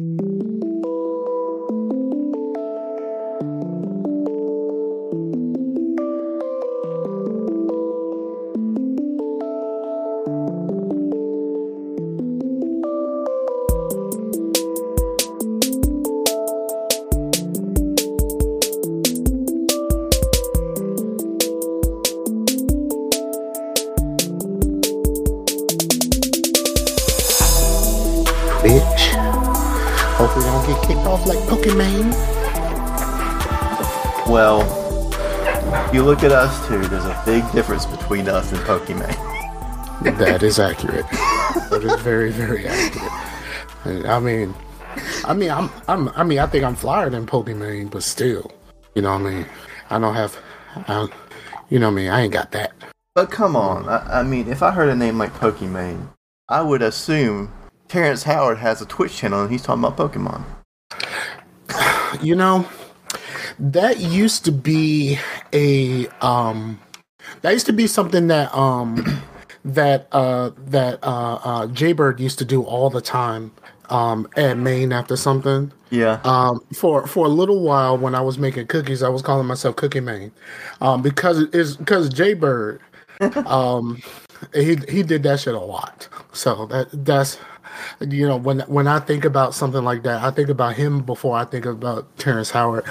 Bitch. Look at us two, there's a big difference between us and Pokemon. That is accurate. that is very, very accurate. I mean, I mean, I'm, I'm, I mean, I think I'm flyer than Pokemon, but still, you know what I mean. I don't have, I, you know what I mean. I ain't got that. But come on, I, I mean, if I heard a name like Pokemon, I would assume Terrence Howard has a Twitch channel and he's talking about Pokemon. You know, that used to be a, um, that used to be something that, um, that, uh, that, uh, uh, Jaybird used to do all the time, um, at Maine after something. Yeah. Um, for for a little while when I was making cookies, I was calling myself Cookie Maine, um, because it is because Jaybird, um, he he did that shit a lot. So that that's you know when when I think about something like that, I think about him before I think about Terrence Howard.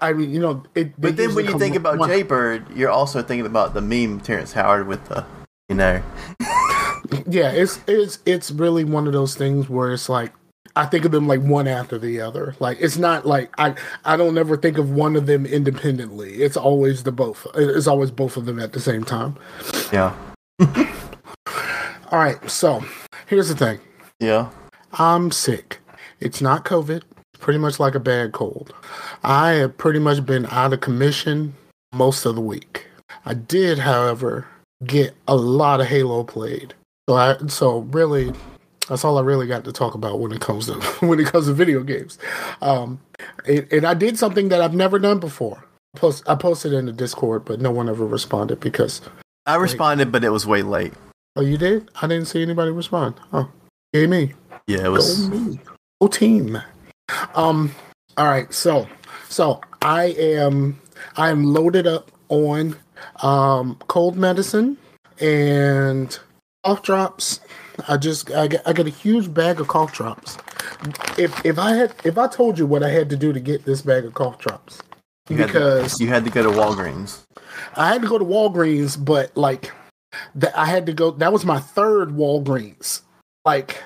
I mean, you know, it. but then when you think about one- Jaybird, you're also thinking about the meme Terrence Howard with the, you know. yeah, it's it's it's really one of those things where it's like I think of them like one after the other. Like it's not like I I don't ever think of one of them independently. It's always the both. It's always both of them at the same time. Yeah. All right, so here's the thing. Yeah. I'm sick. It's not COVID. Pretty much like a bad cold. I have pretty much been out of commission most of the week. I did, however, get a lot of Halo played. So I so really that's all I really got to talk about when it comes to when it comes to video games. Um and, and I did something that I've never done before. Post I posted in the Discord, but no one ever responded because I responded, but it was way late. oh you did? I didn't see anybody respond. Oh, yay me. Yeah, it was. Go me. Go team. Um. All right. So, so I am I am loaded up on um cold medicine and cough drops. I just I got, I got a huge bag of cough drops. If if I had if I told you what I had to do to get this bag of cough drops, You had to- because you had to go to Walgreens. I had to go to Walgreens, but like that I had to go that was my third Walgreens. Like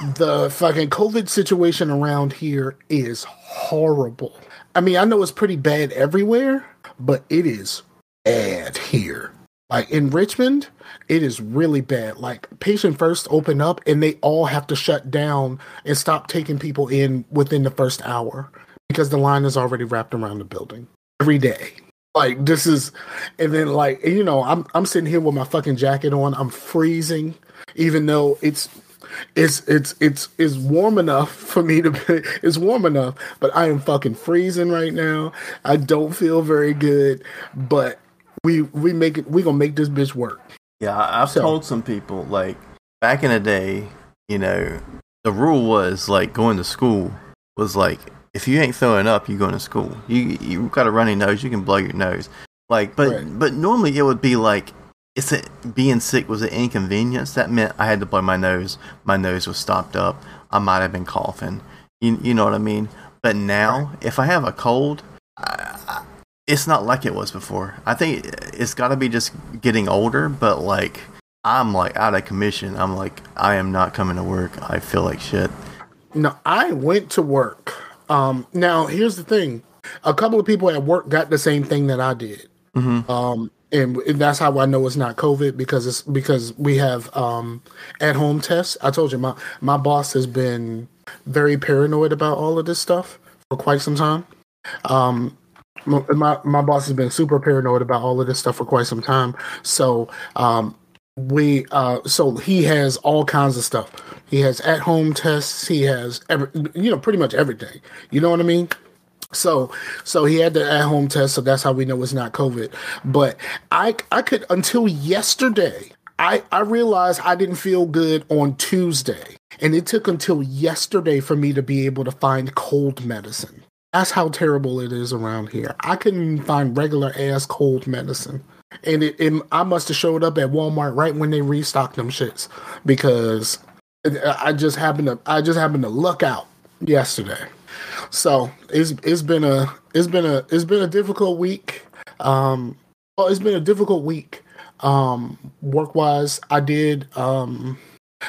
the fucking COVID situation around here is horrible. I mean, I know it's pretty bad everywhere, but it is bad here. Like in Richmond, it is really bad. Like patient first open up and they all have to shut down and stop taking people in within the first hour because the line is already wrapped around the building every day. Like this is, and then like you know, I'm I'm sitting here with my fucking jacket on. I'm freezing, even though it's it's it's it's it's warm enough for me to. Be, it's warm enough, but I am fucking freezing right now. I don't feel very good, but we we make it. We gonna make this bitch work. Yeah, I- I've So- told some people like back in the day, you know, the rule was like going to school was like if you ain't throwing up, you going to school. You you got a runny nose, you can blow your nose. Like, but Right. but normally it would be like it's a, being sick was an inconvenience. That meant I had to blow my nose. My nose was stopped up. I might have been coughing. You you know what I mean? But now, if I have a cold, I, I, it's not like it was before. I think it's got to be just getting older. But like, I'm like out of commission. I'm like, I am not coming to work. I feel like shit. No, I went to work. Um, now here's the thing: a couple of people at work got the same thing that I did. Um, and, that's how I know it's not COVID because it's because we have um, at home tests. I told you my my boss has been very paranoid about all of this stuff for quite some time. Um, my, my my boss has been super paranoid about all of this stuff for quite some time. So um, we uh, so he has all kinds of stuff. He has at home tests. He has every you know pretty much everything. You know what I mean? So so he had the at home test, so that's how we know it's not COVID. But I I could until yesterday, I I realized I didn't feel good on Tuesday. and it took until yesterday for me to be able to find cold medicine. That's how terrible it is around here. I couldn't find regular ass cold medicine. And it, it I must have showed up at Walmart right when they restocked them shits because I just happened to I just happened to look out yesterday. So it's it's been a it's been a it's been a difficult week. Um, well, it's been a difficult week. Um, work wise, I did um,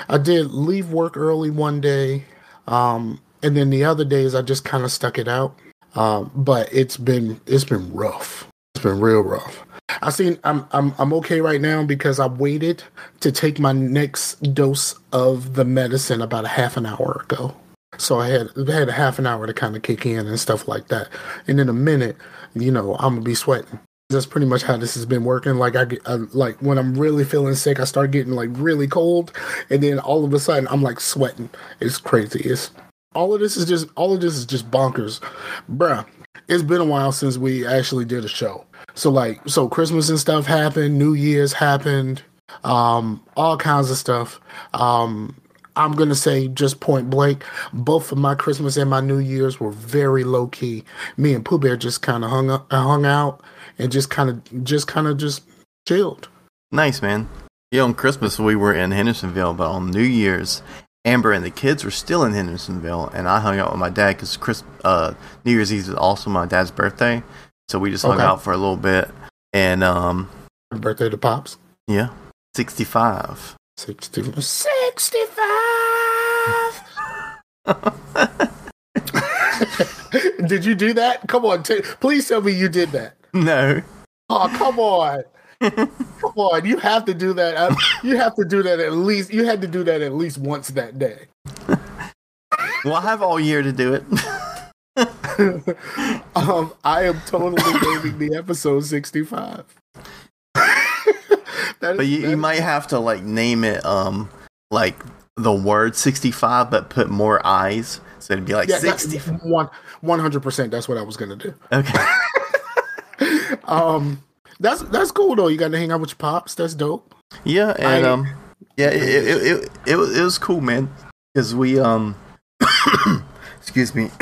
I did leave work early one day. Um, and then the other days I just kind of stuck it out. Um, but it's been it's been rough. It's been real rough. I seen I'm I'm I'm okay right now because I waited to take my next dose of the medicine about a half an hour ago. So I had had a half an hour to kind of kick in and stuff like that. And in a minute, you know, I'm gonna be sweating. That's pretty much how this has been working. Like I get, I, like when I'm really feeling sick, I start getting like really cold, and then all of a sudden I'm like sweating. It's crazy. It's all of this is just all of this is just bonkers, bruh. It's been a while since we actually did a show. So like, so Christmas and stuff happened, New Year's happened, um, all kinds of stuff. Um, I'm gonna say just point blank, both of my Christmas and my New Year's were very low key. Me and Pooh Bear just kind of hung up, hung out, and just kind of, just kind of, just chilled. Nice, man. Yeah, on Christmas we were in Hendersonville, but on New Year's, Amber and the kids were still in Hendersonville, and I hung out with my dad because Chris uh, New Year's Eve is also my dad's birthday, so we just hung Okay. out for a little bit. And um, birthday to Pops. yeah, sixty-five. 60, 65. did you do that? Come on, t- please tell me you did that. No, Oh, come on. come on. You have to do that. uh, You have to do that at least. You had to do that at least once that day. well, I have all year to do it. um, I am totally naming the episode 65. That is- But you, you is- might have to like name it um like the word sixty five, but put more eyes, so it'd be like yeah, 60 one, 100% That's what I was going to do. Okay, Um, that's that's cool though. You got to hang out with your pops. That's dope. yeah, and I- um, yeah, it it it, it, it, was, it was cool, man, because we um, excuse me.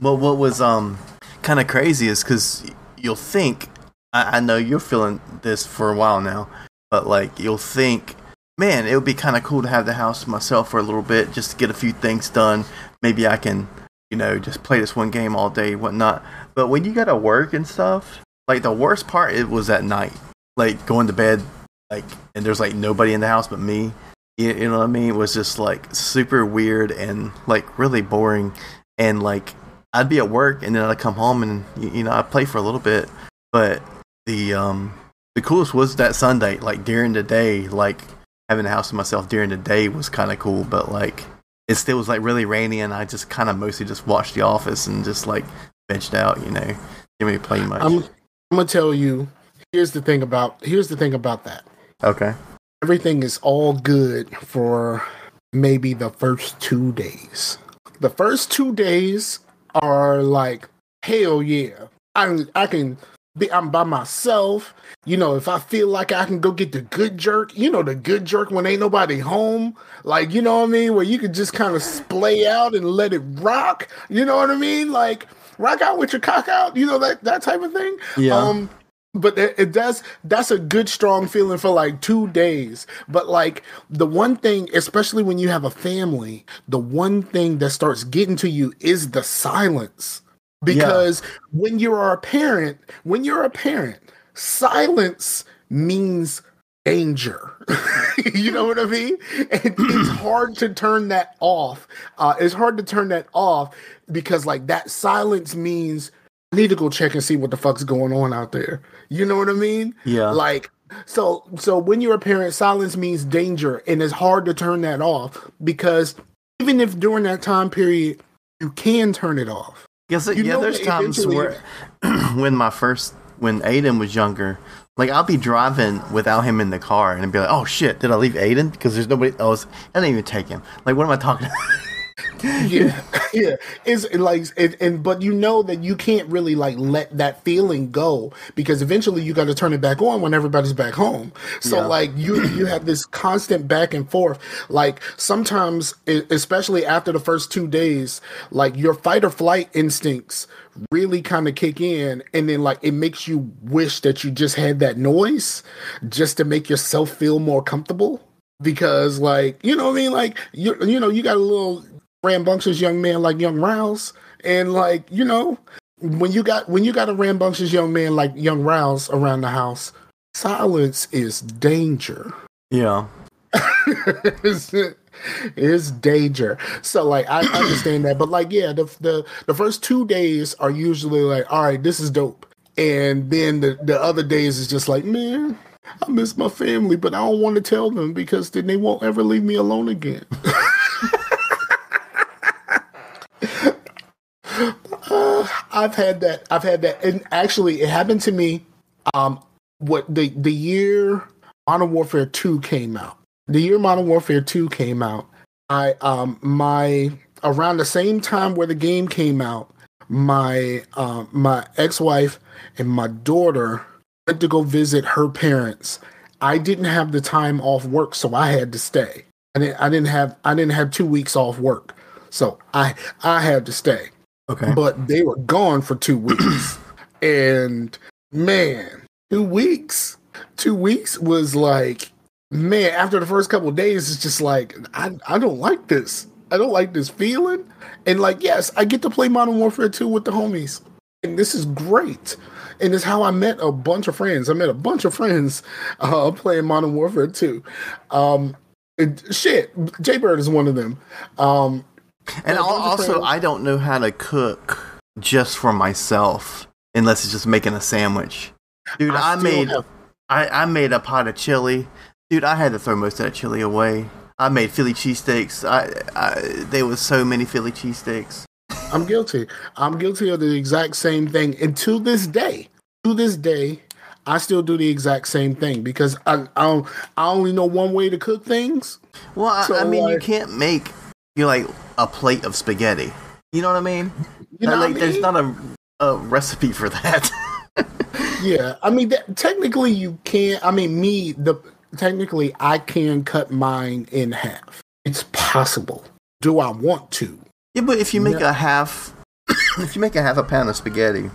well, what was um kind of crazy is because you'll think I, I know you're feeling this for a while now, but like you'll think, man, it would be kind of cool to have the house myself for a little bit, just to get a few things done. Maybe I can, you know, just play this one game all day, whatnot. But when you gotta work and stuff, like the worst part it was at night, like going to bed, like and there's like nobody in the house but me. You, you know what I mean? It was just like super weird and like really boring. And like I'd be at work and then I'd come home and you, you know I'd play for a little bit, but the um the coolest was that Sunday. Like during the day, like having the house to myself during the day was kind of cool. But like it still was like really rainy, and I just kind of mostly just watched The Office and just like vegged out. You know, didn't really play much. I'm I'm gonna tell you. Here's the thing about here's the thing about that. okay. Everything is all good for maybe the first two days. The first two days are like hell yeah. I I can I'm by myself. You know, if I feel like I can go get the good jerk, you know, the good jerk when ain't nobody home, like you know what I mean, where you can just kind of splay out and let it rock. You know what I mean? Like rock out with your cock out, you know that that type of thing. Yeah. Um, but it, it does. That's a good, strong feeling for like two days. But like the one thing, especially when you have a family, the one thing that starts getting to you is the silence. Because when you're a parent, when you're a parent, silence means danger. you know what I mean? And it's hard to turn that off. Uh, it's hard to turn that off because like that silence means I need to go check and see what the fuck's going on out there. You know what I mean? Yeah. Like so so when you're a parent, silence means danger and it's hard to turn that off because even if during that time period you can turn it off. Yes, You yeah. There's times where when my first when Aiden was younger, like I'll be driving without him in the car and I'd be like, "Oh shit, did I leave Aiden?" Because there's nobody else. I didn't even take him. Like, what am I talking? Yeah. yeah, it's like, it, and but you know that you can't really like let that feeling go because eventually you got to turn it back on when everybody's back home. So Yeah. like you you have this constant back and forth. Like sometimes, especially after the first two days, like your fight or flight instincts really kind of kick in, and then like it makes you wish that you just had that noise just to make yourself feel more comfortable because like you know what I mean like you you know you got a little rambunctious young man like young Rouse. And like you know when you got when you got a rambunctious young man like young Rouse around the house silence is danger. Yeah. it's, it's danger. So like I understand that. But like yeah the, the the first two days are usually like all right this is dope. And then the the other days is just like man I miss my family, but I don't want to tell them because then they won't ever leave me alone again. Uh, I've had that. I've had that, and actually, it happened to me. Um, what the the year Modern Warfare Two came out. The year Modern Warfare Two came out. I um my around the same time where the game came out, my um my ex wife and my daughter went to go visit her parents. I didn't have the time off work, so I had to stay. I didn't, I didn't have I didn't have two weeks off work, so I I had to stay. Okay. But they were gone for two weeks, and man, two weeks, two weeks was like man. After the first couple of days, it's just like I I don't like this. I don't like this feeling. And like yes, I get to play Modern Warfare 2 with the homies, and this is great and it's how I met a bunch of friends. I met a bunch of friends uh, playing Modern Warfare 2. Um, it, shit, Jaybird is one of them. Um, And Yeah, al- those are also. I don't know how to cook just for myself unless it's just making a sandwich. Dude, I, still made have- I, I made a pot of chili. Dude, I had to throw most of that chili away. I made Philly cheesesteaks. I, I there was so many Philly cheesesteaks. I'm guilty. I'm guilty of the exact same thing. And to this day, to this day, I still do the exact same thing because I I, don't, I only know one way to cook things. Well, I, So, I mean, you can't make you know, like a plate of spaghetti. You know what I mean? You know like, I there's not a a recipe for that. Yeah, I mean, that, technically you can. I mean, me the technically I can cut mine in half. It's possible. Do I want to? Yeah, but if you make Yeah. a half, if you make a half a pound of spaghetti,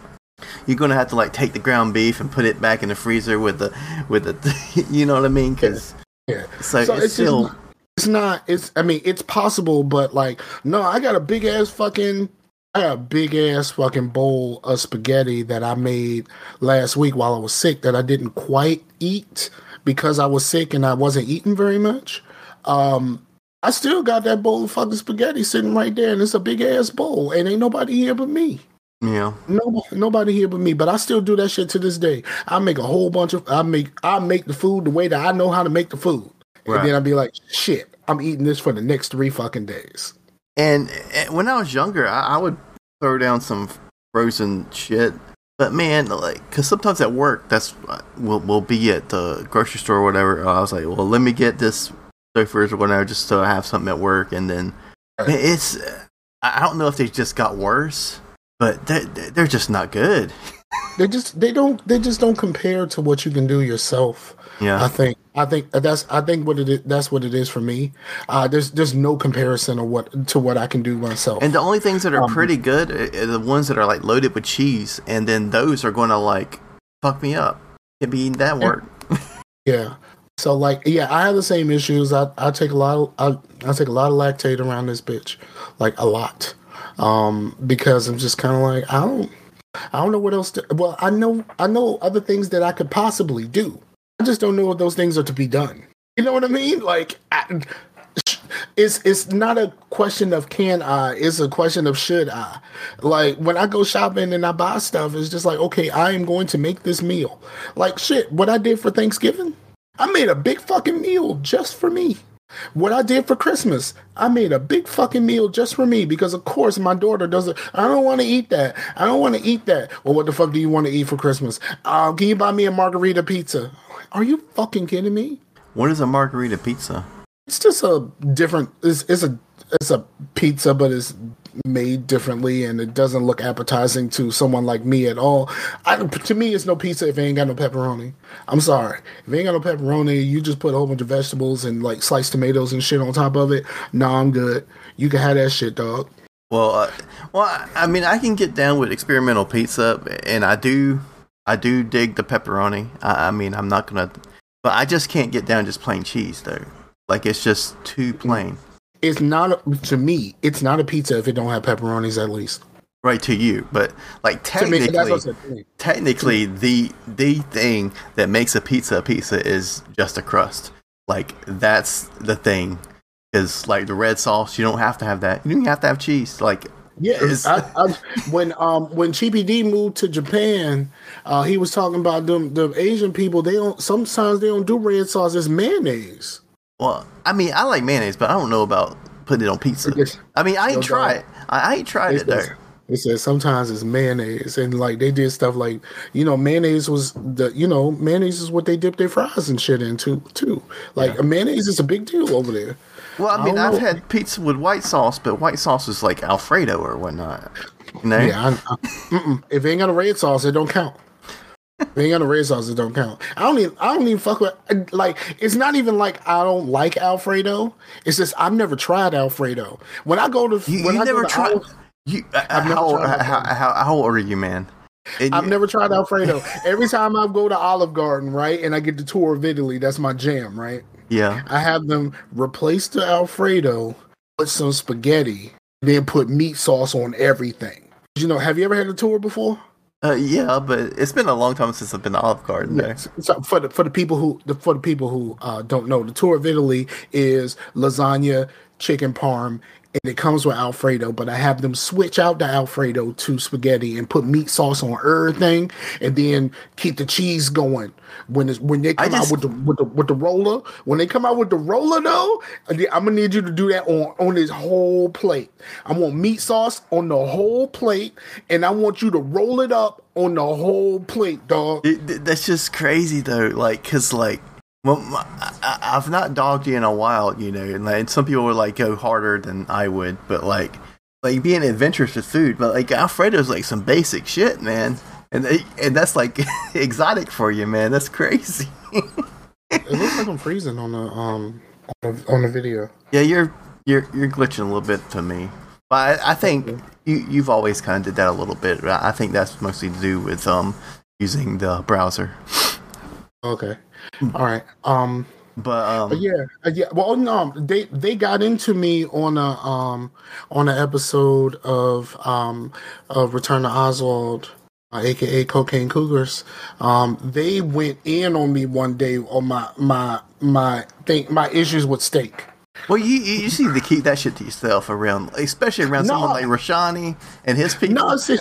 you're gonna have to like take the ground beef and put it back in the freezer with the with the, you know what I mean? Because Yeah. so, So it's, it's just still not- It's not. It's. I mean, it's possible, but like, no, I got a big ass fucking. I got a big ass fucking bowl of spaghetti that I made last week while I was sick that I didn't quite eat because I was sick and I wasn't eating very much. Um, I still got that bowl of fucking spaghetti sitting right there, and it's a big ass bowl, and ain't nobody here but me. yeah. No, nobody here but me. But I still do that shit to this day. I make a whole bunch of. I make. I make the food the way that I know how to make the food, Right. and then I'd be like, shit, I'm eating this for the next three fucking days. And, and when I was younger, I, I would throw down some frozen shit. But man, like, cause sometimes at work, that's we'll we'll be at the grocery store or whatever. I was like, well, let me get this Stouffer's or whatever, just so I have something at work. And then Right. man, it's I I don't know if they just got worse, but they're they're just not good. They just they don't they just don't compare to what you can do yourself. Yeah, I think I think that's I think what it is, that's what it is for me. Uh, there's there's no comparison of what to what I can do myself. and the only things that are Um, pretty good are are the ones that are like loaded with cheese, and then those are going to like fuck me up. Can't be that work. Yeah. So like yeah, I have the same issues. I, I take a lot of I, I take a lot of Lactaid around this bitch. Like a lot. Um because I'm just kind of like I don't I don't know what else to well, I know I know other things that I could possibly do. I just don't know what those things are to be done. You know what I mean? Like I, it's it's not a question of can I, it's a question of should I. Like when I go shopping and I buy stuff, it's just like, okay, I am going to make this meal. Like shit, what I did for Thanksgiving, I made a big fucking meal just for me. What I did for Christmas, I made a big fucking meal just for me because, of course, my daughter doesn't. I don't want to eat that. I don't want to eat that. Well, what the fuck do you want to eat for Christmas? Uh, can you buy me a margherita pizza? Are you fucking kidding me? What is a margherita pizza? It's just a different. It's, it's a it's a pizza, but it's made differently and it doesn't look appetizing to someone like me at all. I, to me, it's no pizza if it ain't got no pepperoni. I'm sorry. If it ain't got no pepperoni, you just put a whole bunch of vegetables and like sliced tomatoes and shit on top of it. Nah, I'm good. You can have that shit, dog. Well, uh, well, I mean, I can get down with experimental pizza, and I do, I do dig the pepperoni. I, I mean, I'm not gonna, but I just can't get down just plain cheese though. Like it's just too plain. It's not to me. It's not a pizza if it don't have pepperonis at least. Right to you, but like technically, that's what I said, to me. technically, the the thing that makes a pizza a pizza is just a crust. Like that's the thing. Is like the red sauce. You don't have to have that. You don't have to have cheese. Like Yeah, I, I, when um when Chippy D moved to Japan, uh, he was talking about them the Asian people. They don't sometimes they don't do red sauce. It's mayonnaise. Well, I mean, I like mayonnaise, but I don't know about putting it on pizza. I mean, I ain't tried dog. I, I ain't tried It says, it says sometimes it's mayonnaise, and like they did stuff like you know mayonnaise was the you know mayonnaise is what they dip their fries and shit into too. Like mayonnaise is a big deal over there. Well, I I mean, I've know. had pizza with white sauce, but white sauce is like Alfredo or whatnot. You know? Yeah, I, I, if it ain't got a red sauce, it don't count. It ain't got a red sauce, it don't count. I don't even. I don't even fuck with. Like, it's not even like I don't like Alfredo. It's just I've never tried Alfredo. When I go to, You, when you I never tried. You, uh, I've never how, tried how, how, how old are you, man? And I've you- never tried Alfredo. Every time I go to Olive Garden, right, and I get the tour of Italy, that's my jam, right? Yeah. I have them replace the Alfredo with some spaghetti, then put meat sauce on everything. You know, have you ever had a tour before? Uh, yeah, but it's been a long time since I've been to Olive Garden. Yes. So for the for the people who the, for the people who uh, don't know, the tour of Italy is lasagna, chicken parm, and it comes with Alfredo. But I have them switch out the Alfredo to spaghetti and put meat sauce on everything, and then keep the cheese going. When it's, when they come just- out with the with the with the roller, when they come out with the roller though, I'm gonna need you to do that on on this whole plate. I want meat sauce on the whole plate, and I want you to roll it up on the whole plate, dog. It, that's just crazy though. Like, cause like, well, I, I've not dogged you in a while, you know, and like some people would like go harder than I would, but like, like being adventurous with food, but like Alfredo's like some basic shit, man, and they, and that's like exotic for you, man. That's crazy. It looks like I'm freezing on the um on the, on the video. yeah, you're you're you're glitching a little bit to me, but I, I think you you've always kind of did that a little bit. I I think that's mostly to do with um using the browser, Okay, all right. Um, but um. but yeah, uh, yeah. Well, no, they they got into me on a um on an episode of um of Return to Oswald. Uh, AKA Cocaine Cougars, um, they went in on me one day on my my my thing my issues with steak. Well, you you need to keep that shit to yourself around, especially around No. someone like Rashani and his people. No, see,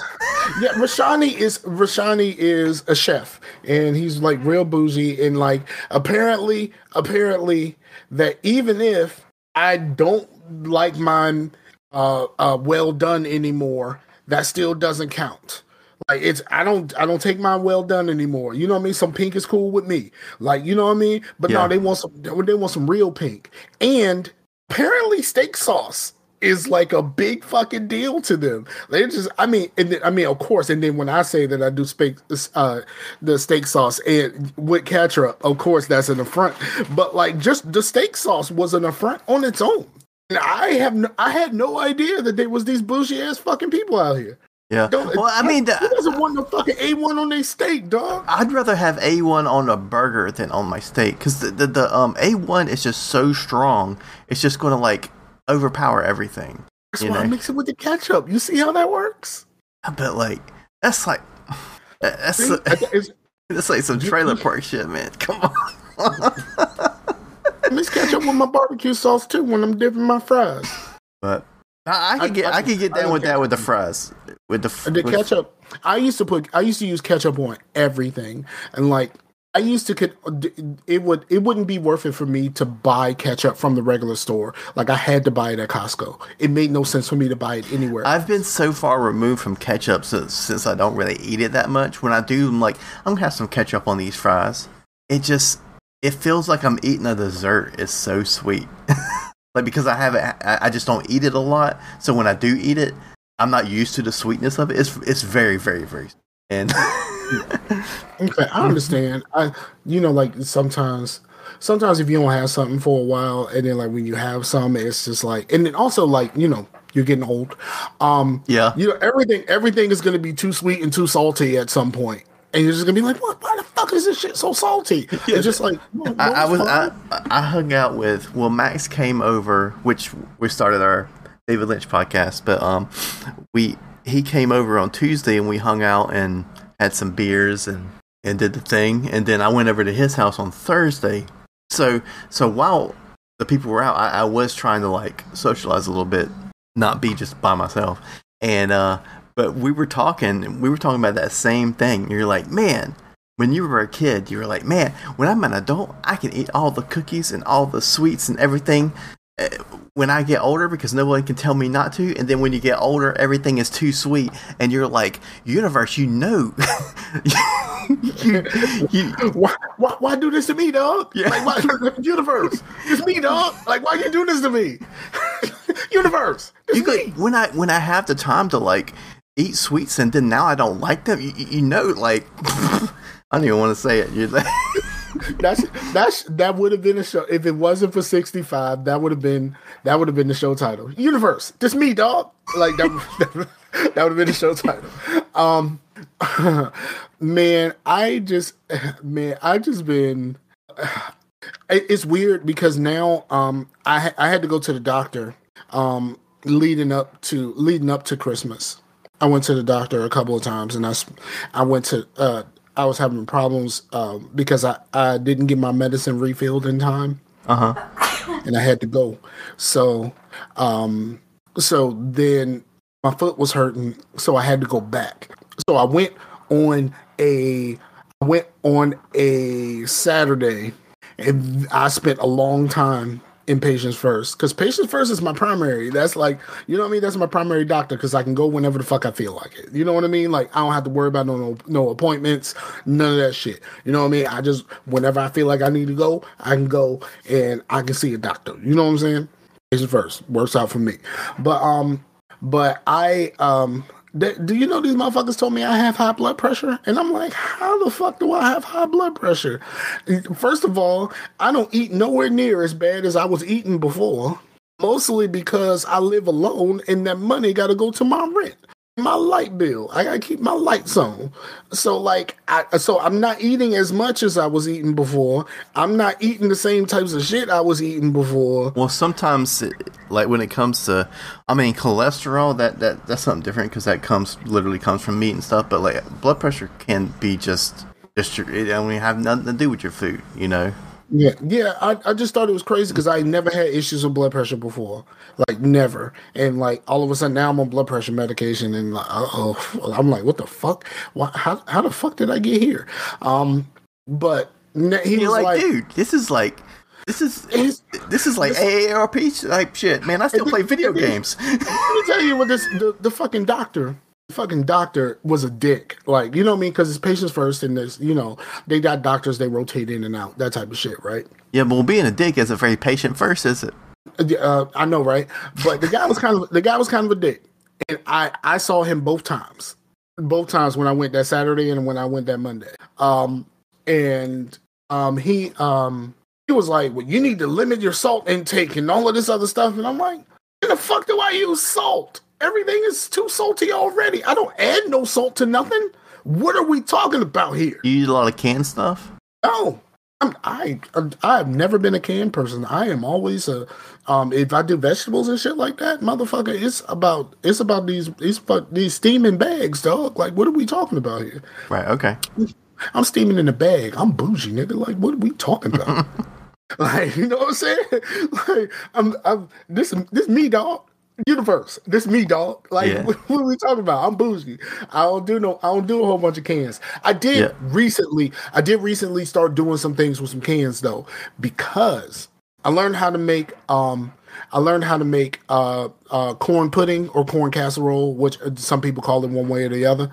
yeah, Rashani is Rashani is a chef, and he's like real bougie, and like apparently, apparently that even if I don't like mine uh, uh, well done anymore, that still doesn't count. Like it's I don't I don't take mine well done anymore. You know what I mean? Some pink is cool with me. Like you know what I mean? But Yeah. no, they want some they want some real pink. And apparently steak sauce is like a big fucking deal to them. They just I mean and then, I mean of course and then when I say that I do steak uh the steak sauce and with ketchup, of course that's an affront. But like just the steak sauce was an affront on its own. And I have no, I had no idea that there was these bougie ass fucking people out here. Yeah. Don't- Well, I mean, who doesn't want no fucking A one on their steak, dog? I'd rather have A one on a burger than on my steak because the, the the um A one is just so strong. It's just going to like overpower everything. That's You why I know. mix it with the ketchup. You see how that works? But like that's like that's See? That's like some trailer park shit, man. Come on. I mix ketchup with my barbecue sauce too when I'm dipping my fries. But I, I I- could get I- I, could get I down with that with the fries with the f- The with- ketchup. I used to put. I used to use ketchup on everything, and like I used to. could It would. It wouldn't be worth it for me to buy ketchup from the regular store. Like I had to buy it at Costco. It made no sense for me to buy it anywhere. I've been so far removed from ketchup since since I don't really eat it that much. When I do, I'm like, I'm gonna have some ketchup on these fries. It just it feels like I'm eating a dessert. It's so sweet. like because I have it, I, I just don't eat it a lot. So when I do eat it, I'm not used to the sweetness of it. It's it's very very very and Okay, I understand. I, you know, like sometimes, sometimes if you don't have something for a while, and then like when you have some, it's just like, and then also like you know, you're getting old. Um, yeah, you know, everything, everything is going to be too sweet and too salty at some point, and you're just gonna be like, what? Why the fuck is this shit so salty? Yeah. It's just like well, I, I was I. I hung out with well Max came over, which we started our David Lynch podcast, but um we he came over on Tuesday and we hung out and had some beers and and did the thing, and then I went over to his house on Thursday. So so while the people were out, I, I was trying to like socialize a little bit, not be just by myself, and uh but we were talking we were talking about that same thing. You're like, man, when you were a kid, you were like, man, when I'm an adult, I can eat all the cookies and all the sweets and everything. When I get older, because no one can tell me not to, and then when you get older, everything is too sweet, and you're like, universe, you know, you, you, Why, why, why do this to me, dog? Yeah. Like, why, universe, it's me, dog. Like, why are you do this to me? universe, you me. could, when I when I have the time to like eat sweets, and then now I don't like them, you, you know, like I don't even want to say it. You're like, That's that's that would have been a show if it wasn't for sixty five. That would have been that would have been the show title. Universe, this me, dog. Like that. that would have been the show title. Um, man, I just man, I just been. It's weird because now um I I had to go to the doctor um leading up to leading up to Christmas. I went to the doctor a couple of times and I, I went to uh I was having problems um because I I didn't get my medicine refilled in time uh huh, and I had to go. So, um, so then my foot was hurting, so I had to go back. So I went on a I went on a Saturday, and I spent a long time in patients first because patients first is my primary. That's like you know what I mean. That's my primary doctor because I can go whenever the fuck I feel like it. You know what I mean? Like I don't have to worry about no no, no appointments, none of that shit. You know what I mean? I just whenever I feel like I need to go, I can go and I can see a doctor. You know what I'm saying? Patients first works out for me. But um, but I um. Do you know these motherfuckers told me I have high blood pressure? And I'm like, how the fuck do I have high blood pressure? First of all, I don't eat nowhere near as bad as I was eating before. Mostly because I live alone and that money got to go to my rent, my light bill. I got to keep my lights on. So like, I so I'm not eating as much as I was eating before. I'm not eating the same types of shit I was eating before. Well, sometimes, it- like when it comes to, I mean, cholesterol that that that's something different because that comes literally comes from meat and stuff. But like blood pressure can be just just your, it have nothing to do with your food, you know. Yeah, yeah. I, I just thought it was crazy because I never had issues with blood pressure before, like never. And like all of a sudden now I'm on blood pressure medication, and like oh, I'm like, what the fuck? Why, how how the fuck did I get here? Um, but he You're was like, like, dude, this is like. This is this is like AARP type shit, man. I still play video games. let me tell you what this the, the fucking doctor. Fucking doctor was a dick, like you know what I mean, because it's patients first, and there's you know they got doctors they rotate in and out, that type of shit, right? yeah, but being a dick isn't very patient first, is it? Uh, I know, right? But the guy was kind of the guy was kind of a dick, and I I saw him both times, both times when I went that Saturday and when I went that Monday. Um, and um, he um he was like, "Well, you need to limit your salt intake and all of this other stuff," and I'm like, "In the fuck do I use salt? Everything is too salty already. I don't add no salt to nothing. What are we talking about here?" You eat a lot of canned stuff. No, I'm, I I've never been a canned person. I am always a um. If I do vegetables and shit like that, motherfucker, it's about it's about these these fuck these steaming bags, dog. Like, what are we talking about here? Right. Okay. I'm steaming in a bag. I'm bougie, nigga. Like, what are we talking about? like, you know what I'm saying? Like, I'm I'm this this me, dog. Universe, this me, dog. Like, Yeah. what, what are we talking about? I'm bougie. I don't do no. I don't do a whole bunch of cans. I did Yeah. recently. I did recently start doing some things with some cans though, because I learned how to make. Um, I learned how to make uh, uh, corn pudding or corn casserole, which uh, some people call it one way or the other.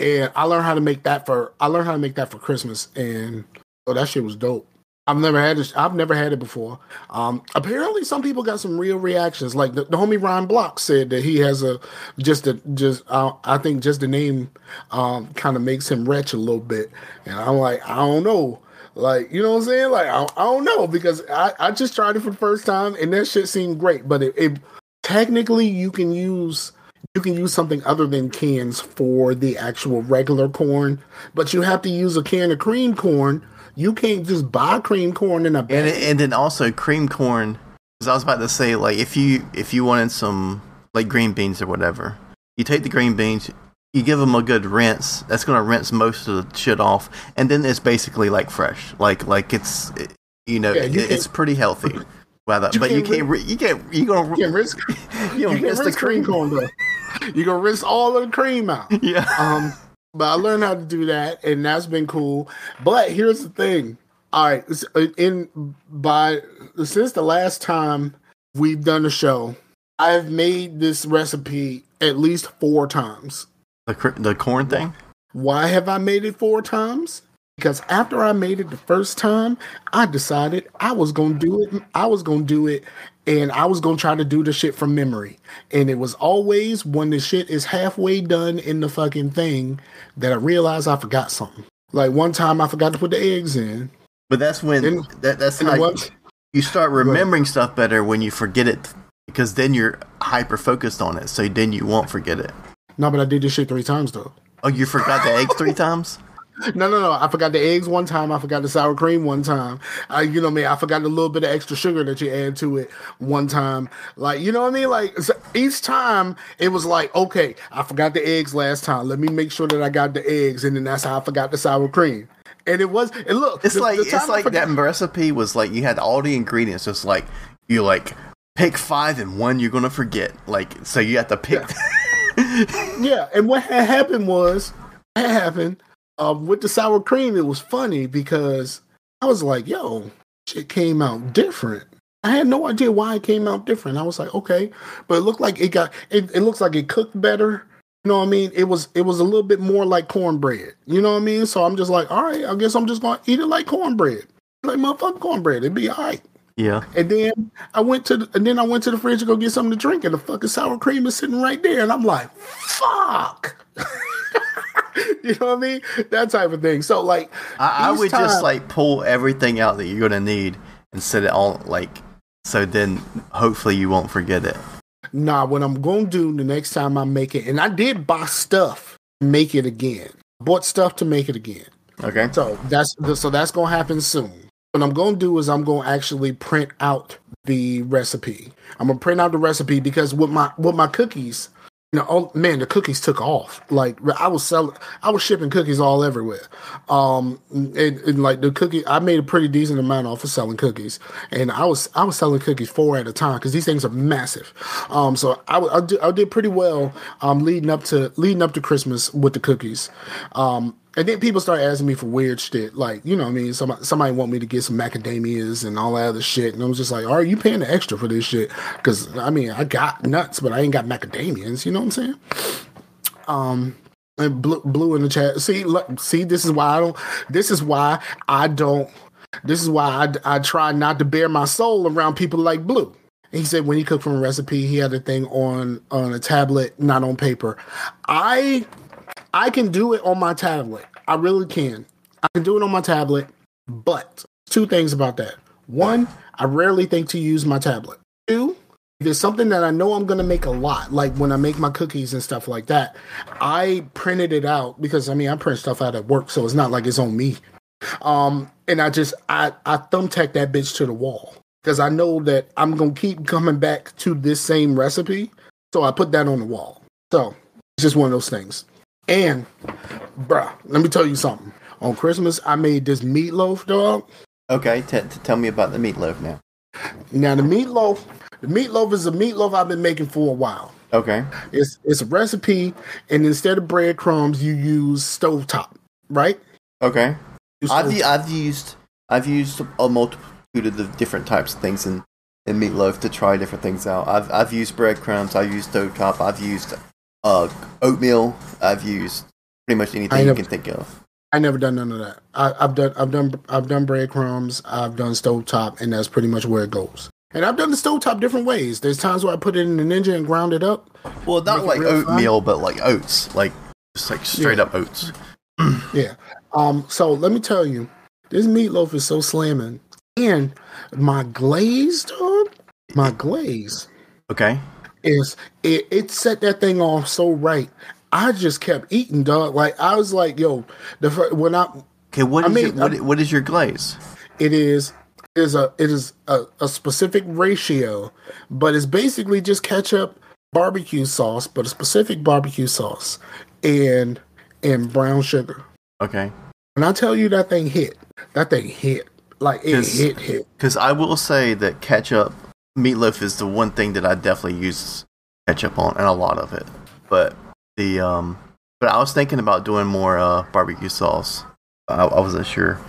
And I learned how to make that for. I learned how to make that for Christmas, and oh, that shit was dope. I've never had it. I've never had it before. Um, apparently, some people got some real reactions. Like the, the homie Ryan Block said that he has a just a just. Uh, I think just the name um, kind of makes him wretch a little bit. And I'm like, I don't know. Like you know what I'm saying? Like I, I don't know because I, I just tried it for the first time and that shit seemed great. But it, it technically you can use you can use something other than cans for the actual regular corn, but you have to use a can of cream corn you can't just buy cream corn in a bag. And and then also cream corn. Because I was about to say, like, if you if you wanted some like green beans or whatever, you take the green beans, you give them a good rinse. That's gonna rinse most of the shit off, and then it's basically like fresh. Like like it's you know yeah, you it, it's pretty healthy. Well, that, but you can't, ri- you can't you gonna you can risk you, you can risk the cream corn though. You gonna rinse all of the cream out. Yeah. Um. But I learned how to do that, and that's been cool. But here's the thing. All right, uh, in by since the last time we've done a show, I've made this recipe at least four times. The the corn thing. Why have I made it four times? Because after I made it the first time, I decided I was gonna do it. I was gonna do it and I was gonna try to do the shit from memory. And it was always when the shit is halfway done in the fucking thing that I realized I forgot something. Like one time I forgot to put the eggs in. But that's when then, that, that's how you, you start remembering stuff better when you forget it because then you're hyper focused on it. So then you won't forget it. No, but I did this shit three times though. Oh, you forgot the eggs three times? No, no, no. I forgot the eggs one time. I forgot the sour cream one time. I, you know what I mean? I forgot a little bit of extra sugar that you add to it one time. Like, you know what I mean? Like, so each time it was like, okay, I forgot the eggs last time. Let me make sure that I got the eggs. And then that's how I forgot the sour cream. And it was, and look, it's the, like, the it's like forgot- that recipe was like, you had all the ingredients. Just like, you like, pick five and one you're going to forget. Like, so you have to pick. Yeah. yeah. And what had happened was, what happened um, with the sour cream, it was funny because I was like, yo, shit came out different. I had no idea why it came out different. I was like, okay, but it looked like it got it, it looks like it cooked better. You know what I mean? It was it was a little bit more like cornbread. You know what I mean? So I'm just like, all right, I guess I'm just gonna eat it like cornbread. Like motherfucking cornbread. It'd be all right. Yeah. And then I went to the, and then I went to the fridge to go get something to drink, and the fucking sour cream is sitting right there, and I'm like, fuck. you know what I mean? That type of thing. So like, I, I would time, just like pull everything out that you're gonna need and set it all like so. Then hopefully you won't forget it. Nah, what I'm gonna do the next time I make it, and I did buy stuff, make it again. Bought stuff to make it again. Okay. So that's so that's gonna happen soon. What I'm gonna do is I'm gonna actually print out the recipe. I'm gonna print out the recipe because with my with my cookies, you know, oh, man, the cookies took off. Like I was selling, I was shipping cookies all everywhere. Um, and, and, like the cookie, I made a pretty decent amount off of selling cookies, and I was I was selling cookies four at a time because these things are massive. Um, so I, I, did, I did pretty well um, leading up to leading up to Christmas with the cookies. Um, and then people start asking me for weird shit, like you know, what I mean, somebody somebody want me to get some macadamias and all that other shit, and I was just like, "Are you paying the extra for this shit?" Because I mean, I got nuts, but I ain't got macadamias. You know what I'm saying? Um, and blue, blue in the chat. See, look, see, this is why I don't. This is why I don't. This is why I, I try not to bare my soul around people like Blue. He said when he cooked from a recipe, he had a thing on on a tablet, not on paper. I I can do it on my tablet. I really can. I can do it on my tablet, but two things about that. One, I rarely think to use my tablet. Two, if it's something that I know I'm gonna make a lot, like when I make my cookies and stuff like that, I printed it out because I mean I print stuff out at work, so it's not like it's on me. Um, and I just I I thumbtack that bitch to the wall because I know that I'm gonna keep coming back to this same recipe, so I put that on the wall. So it's just one of those things. And, bruh, let me tell you something. On Christmas, I made this meatloaf, dog. Okay, t- t- tell me about the meatloaf now. Now, the meatloaf, the meatloaf is a meatloaf I've been making for a while. Okay. It's it's a recipe, and instead of breadcrumbs, you use stovetop, right? Okay. I've, I've used I've used a multitude of the different types of things in, in meatloaf to try different things out. I've I've used breadcrumbs. I've used stovetop. I've used uh, oatmeal. I've used pretty much anything you can think of. I never done none of that. I, I've done I've done I've done breadcrumbs. I've done stovetop, and that's pretty much where it goes. And I've done the stovetop different ways. There's times where I put it in the ninja and ground it up. Well, not like oatmeal, but like oats, like just like straight Yeah. up oats. Yeah. Um. So let me tell you, this meatloaf is so slamming, and my glaze, dog. My glaze Okay. Is it. It set that thing off so right. I just kept eating, dog. Like I was like, yo, the fir- when I Okay. What I is mean, your, what, what is your glaze? it is is a it is a, a specific ratio, but it's basically just ketchup, barbecue sauce, but a specific barbecue sauce, and and brown sugar. Okay. When I tell you that thing hit, that thing hit like it hit hit. Because I will say that ketchup meatloaf is the one thing that I definitely use ketchup on, and a lot of it. But the um, but I was thinking about doing more uh barbecue sauce. I, I wasn't sure.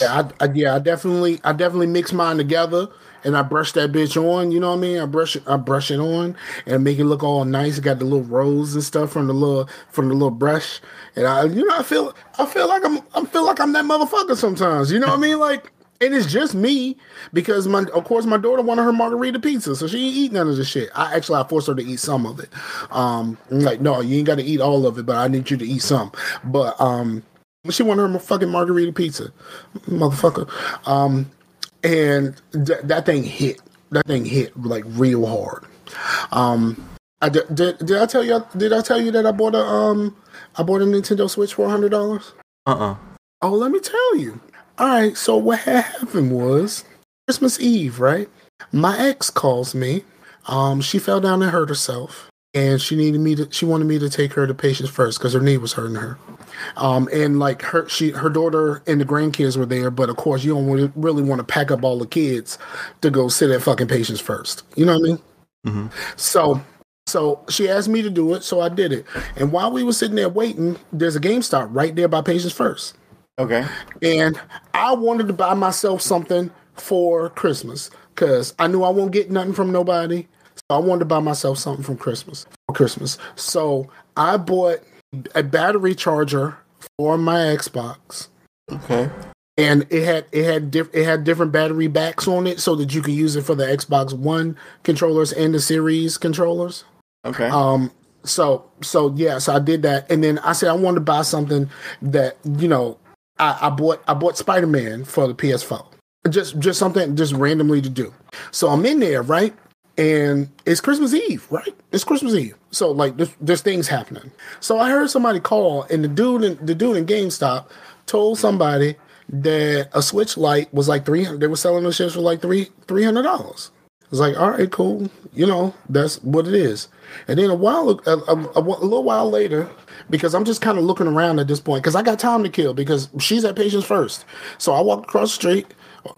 Yeah, I, I, yeah, I definitely, I definitely mix mine together, and I brush that bitch on. You know what I mean? I brush I brush it on, and make it look all nice. It got the little rolls and stuff from the little, from the little brush, and I, you know, I feel, I feel like I'm, I feel like I'm that motherfucker sometimes. You know what I mean? Like, and it's just me because my, of course, my daughter wanted her margherita pizza, so she ain't eat none of the shit. I actually, I forced her to eat some of it. Um, I'm like, no, you ain't got to eat all of it, but I need you to eat some. But um, she wanted her fucking margherita pizza, motherfucker. Um, and th- that thing hit. That thing hit like real hard. Um, I did, did. Did I tell you? Did I tell you that I bought a um, I bought a Nintendo Switch for hundred dollars? Uh uh Oh, let me tell you. All right. So what happened was Christmas Eve, right? My ex calls me. Um, she fell down and hurt herself, and she needed me to. She wanted me to take her to patients first because her knee was hurting her. Um, and like her, she, her daughter and the grandkids were there, but of course you don't really, really want to pack up all the kids to go sit at fucking patients first. You know what I mean? hmm So, so she asked me to do it, so I did it. And while we were sitting there waiting, there's a GameStop right there by patients first Okay. and I wanted to buy myself something for Christmas because I knew I won't get nothing from nobody. So I wanted to buy myself something from Christmas for Christmas. So I bought a battery charger for my Xbox, Okay. and it had it had diff- it had different battery backs on it so that you could use it for the Xbox One controllers and the Series controllers. Okay. Um, so so yeah, so I did that, and then I said I wanted to buy something that you know I, I bought I bought Spider Man for the PS4, just just something just randomly to do. So I'm in there, right? And it's Christmas Eve, right? It's Christmas Eve. So like there's, there's things happening. So I heard somebody call, and the dude in, the dude in GameStop told somebody that a Switch Lite was like three. They were selling the shit for like three three hundred dollars. It's like, all right, cool. You know, that's what it is. And then a while, a, a, a, little while later, because I'm just kind of looking around at this point, because I got time to kill, because she's at patients first. So I walked across the street.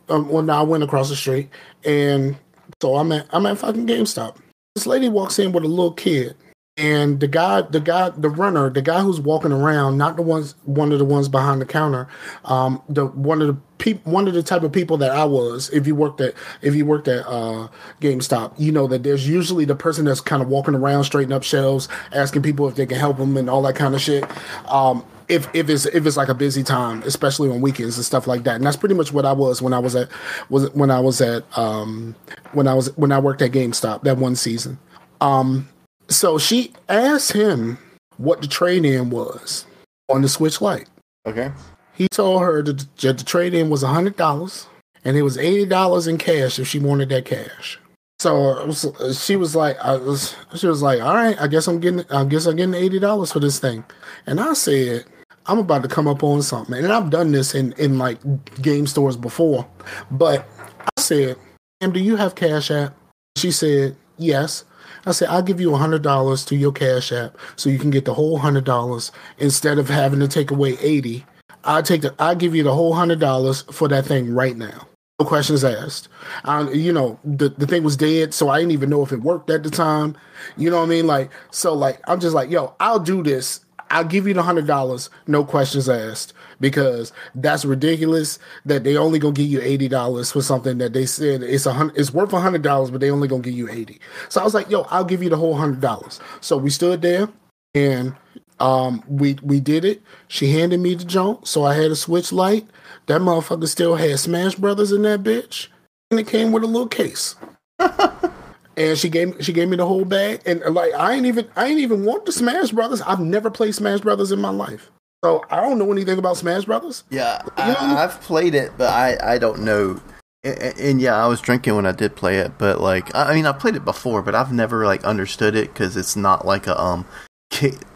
Um, well, now I went across the street, and so I'm at I'm at fucking GameStop. This lady walks in with a little kid, and the guy, the guy, the runner, the guy who's walking around, not the ones, one of the ones behind the counter, um, the one of the peop, one of the type of people that I was. If you worked at, if you worked at uh, GameStop, you know that there's usually the person that's kind of walking around, straightening up shelves, asking people if they can help them and all that kind of shit. Um, if if it's if it's like a busy time, especially on weekends and stuff like that, and that's pretty much what I was when I was at was when I was at um, when I was when I worked at GameStop that one season. Um, so she asked him what the trade in was on the Switch Lite. Okay. He told her that the trade in was hundred dollars, and it was eighty dollars in cash if she wanted that cash. So was, she was like, I was, she was like, all right, I guess I'm getting, I guess I'm getting eighty dollars for this thing. And I said, I'm about to come up on something, and I've done this in in like game stores before, but I said, "Ma'am, do you have Cash App?" She said, "Yes." I said, "I'll give you a hundred dollars to your Cash App, so you can get the whole hundred dollars instead of having to take away eighty. I'll take the, I'll give you the whole hundred dollars for that thing right now." No questions asked. Um, you know, the, the thing was dead, so I didn't even know if it worked at the time. You know what I mean? Like, so like I'm just like, yo, I'll do this. I'll give you the hundred dollars, no questions asked, because that's ridiculous that they only gonna give you eighty dollars for something that they said it's a hundred, it's worth a hundred dollars, but they only gonna give you eighty. So I was like, yo, I'll give you the whole hundred dollars. So we stood there, and Um, we we did it. She handed me the junk, so I had a Switch Lite. That motherfucker still had Smash Brothers in that bitch, and it came with a little case. and she gave she gave me the whole bag, and like I ain't even I ain't even want the Smash Brothers. I've never played Smash Brothers in my life, so I don't know anything about Smash Brothers. Yeah, I, have played it, but I I don't know. And, and, yeah, I was drinking when I did play it, but like I mean, I played it before, but I've never like understood it because it's not like a um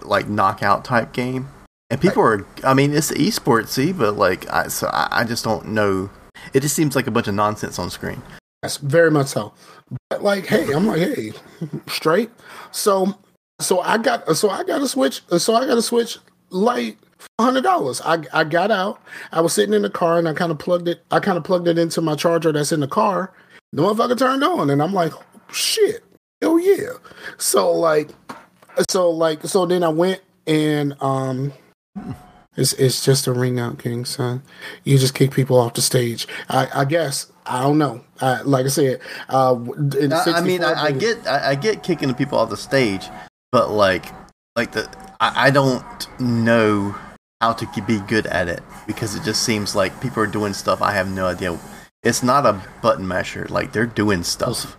like knockout type game. And people are, I mean, it's esportsy, but like, I, so I, I just don't know. It just seems like a bunch of nonsense on screen. Yes, very much so. Like, hey, I'm like, hey, straight. So, so I got, so I got to switch. So I got to Switch Lite hundred dollars. I I got out. I was sitting in the car and I kind of plugged it. I kind of plugged it into my charger that's in the car. The motherfucker turned on, and I'm like, shit, oh yeah. So like, so like so then I went and um it's it's just a ring out king son. You just kick people off the stage. I I guess I don't know. I, like I said, uh, I, I mean, I, I get I, I, get kicking the people off the stage, but like like the I, I don't know how to be good at it because it just seems like people are doing stuff I have no idea. It's not a button masher. Like they're doing stuff.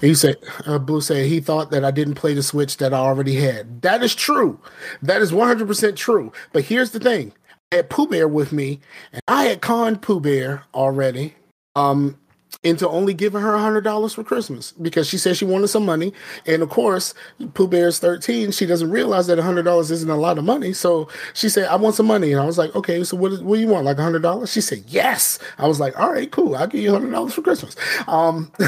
He said, uh, Blue said he thought that I didn't play the Switch that I already had. That is true. That is 100% true. But here's the thing I had Pooh Bear with me, and I had conned Pooh Bear already. Um, into only giving her a hundred dollars for Christmas because she said she wanted some money. And of course, Pooh Bear's 13. She doesn't realize that a hundred dollars isn't a lot of money. So she said, I want some money. And I was like, okay, so what, what do you want? Like a hundred dollars? She said, yes. I was like, all right, cool. I'll give you a hundred dollars for Christmas. Um,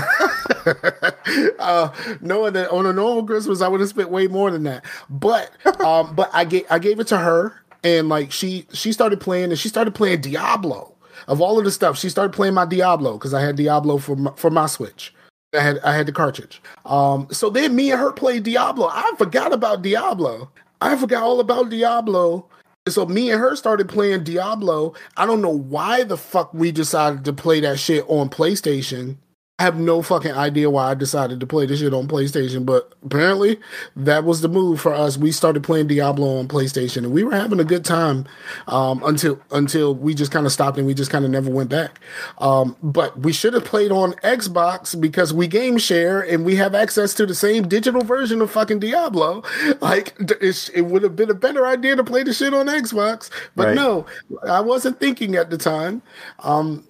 uh, knowing that on a normal Christmas, I would have spent way more than that. But, um, but I gave, I gave it to her and like she, she started playing and she started playing Diablo of all of the stuff, she started playing my Diablo because I had Diablo for my, for my Switch. I had I had the cartridge. Um, so then me and her played Diablo. I forgot about Diablo. I forgot all about Diablo. So me and her started playing Diablo. I don't know why the fuck we decided to play that shit on PlayStation I have no fucking idea why I decided to play this shit on PlayStation, but apparently that was the move for us. We started playing Diablo on PlayStation, and we were having a good time um, until until we just kind of stopped and we just kind of never went back. Um, but we should have played on Xbox because we game share and we have access to the same digital version of fucking Diablo. Like it, it would have been a better idea to play the shit on Xbox, but right. no, I wasn't thinking at the time. Um,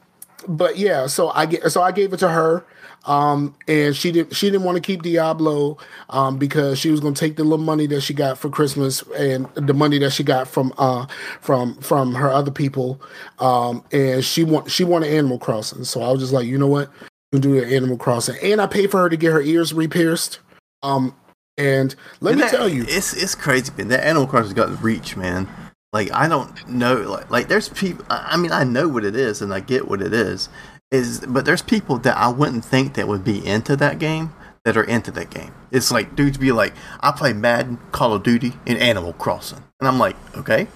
but yeah, so I get so I gave it to her. Um, and she didn't she didn't want to keep Diablo um, because she was gonna take the little money that she got for Christmas and the money that she got from uh from from her other people. Um, and she want she wanted Animal Crossing. So I was just like, you know what? You do the Animal Crossing. And I paid for her to get her ears re-pierced. Um and let and me that, tell you it's it's crazy, man. That Animal Crossing got reach, man. Like I don't know, like, like there's people. I mean, I know what it is, and I get what it is. Is but there's people that I wouldn't think that would be into that game that are into that game. It's like dudes be like, I play Madden, Call of Duty, and Animal Crossing, and I'm like, okay,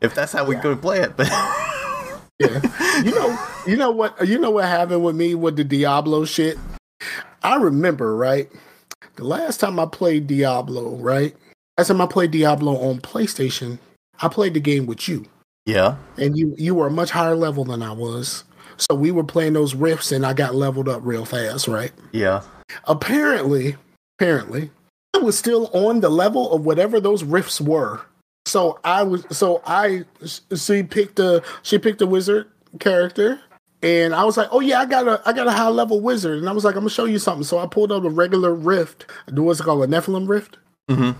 if that's how we're yeah. going to play it, but. yeah. You know, you know what, you know what happened with me with the Diablo shit. I remember, right? The last time I played Diablo, right? Last time I played Diablo on PlayStation, I played the game with you. Yeah. And you you were a much higher level than I was. So we were playing those rifts and I got leveled up real fast, right? Yeah. Apparently, apparently, I was still on the level of whatever those rifts were. So I was so I she picked a she picked a wizard character and I was like, "Oh yeah, I got a I got a high level wizard." And I was like, "I'm gonna show you something." So I pulled up a regular rift. Do What's it called? A Nephilim rift. Mm-hmm.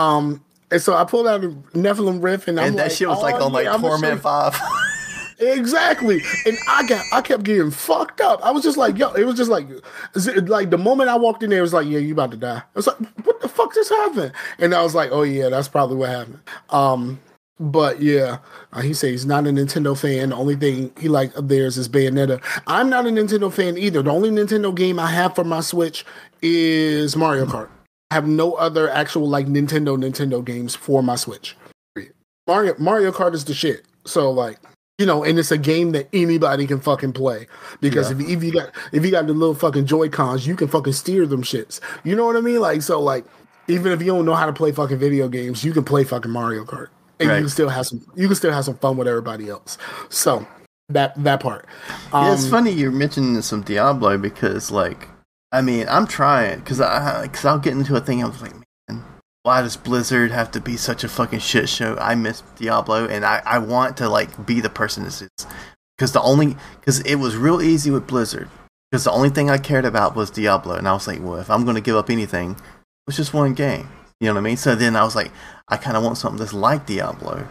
Um, and so I pulled out a Nephilim rift, and, and that like, shit was oh, like on like yeah, Torment Five. exactly, and I got I kept getting fucked up. I was just like, yo, it was just like, like the moment I walked in there, it was like, yeah, you about to die. I was like, what the fuck just happened? And I was like, oh yeah, that's probably what happened. Um, but yeah, uh, he says he's not a Nintendo fan. The only thing he like of theirs is Bayonetta. I'm not a Nintendo fan either. The only Nintendo game I have for my Switch is Mario Kart have no other actual like Nintendo Nintendo games for my Switch. Mario Mario Kart is the shit. So like you know, and it's a game that anybody can fucking play because yeah. if, if you got if you got the little fucking Joy Cons, you can fucking steer them shits. You know what I mean? Like so, like even if you don't know how to play fucking video games, you can play fucking Mario Kart, and Right. you can still have some. You can still have some fun with everybody else. So that that part. yeah, it's Um, funny you're mentioning some Diablo because, like, I mean, I'm trying because I because I'll get into a thing. I was like, man, why does Blizzard have to be such a fucking shit show? I miss Diablo, and I I want to like be the person this is because the only because it was real easy with Blizzard because the only thing I cared about was Diablo, and I was like, well, if I'm gonna give up anything, it's just one game. You know what I mean? So then I was like, I kind of want something that's like Diablo.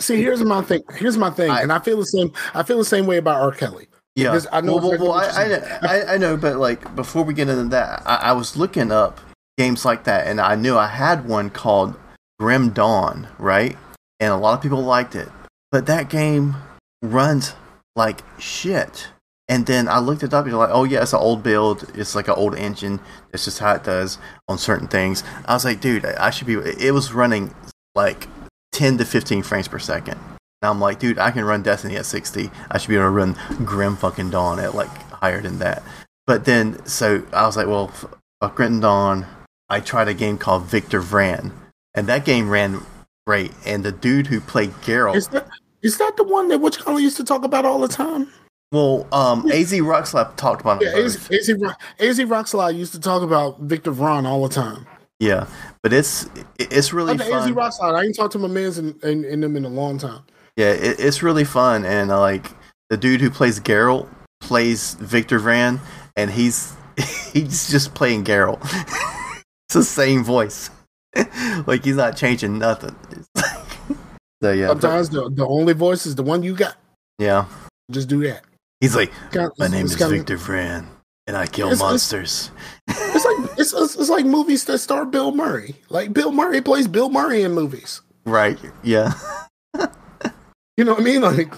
See, here's my thing. Here's my thing, I- and I feel the same. I feel the same way about R. Kelly. Yeah, Because I know well, well, well, I, I, I, know, but like before we get into that, I, I was looking up games like that, and I knew I had one called Grim Dawn, right? And a lot of people liked it, but that game runs like shit. And then I looked it up, and you're like, oh yeah, it's an old build. It's like an old engine. It's just how it does on certain things. I was like, dude, I should be. It was running like 10 to 15 frames per second. And I'm like, dude, I can run Destiny at 60. I should be able to run Grim fucking Dawn at like higher than that. But then, so I was like, well, fuck Grim Dawn. I tried a game called Victor Vran, and that game ran great. And the dude who played Geralt, Is that is that the one that Witch Color used to talk about all the time? well, um, AZ Rockslap talked about Yeah, it. Az, both. Az, Az Rockslide used to talk about Victor Vran all the time. Yeah, but it's it's really the Az fun. Rockslide, I ain't talked to my mans in, in, in them in a long time. Yeah, it, it's really fun, and uh, like the dude who plays Geralt plays Victor Vran, and he's he's just playing Geralt. it's the same voice, like he's not changing nothing. So yeah, but- Sometimes the, the only voice is the one you got. yeah, Just do that. he's like, Kinda- my name is kinda- Victor Vran, and I kill It's- it's- monsters. It's like it's, it's, it's like movies that star Bill Murray. Like Bill Murray plays Bill Murray in movies. right? Yeah, You know what I mean? Like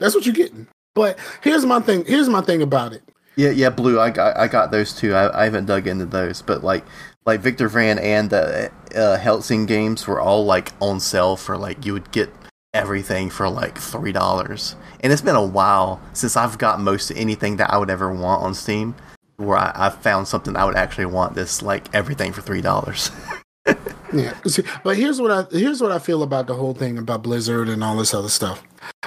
that's what you're getting. But here's my thing. Here's my thing about it. yeah, yeah. Blue. I got I got those too. I, I haven't dug into those, but like like Victor Vran and the uh, Helsing games were all like on sale for like you would get everything for like three dollars. And it's been a while since I've got most anything that I would ever want on Steam, where I, I found something I would actually want. This like everything for three dollars. Yeah. See, but here's what I here's what I feel about the whole thing about Blizzard and all this other stuff.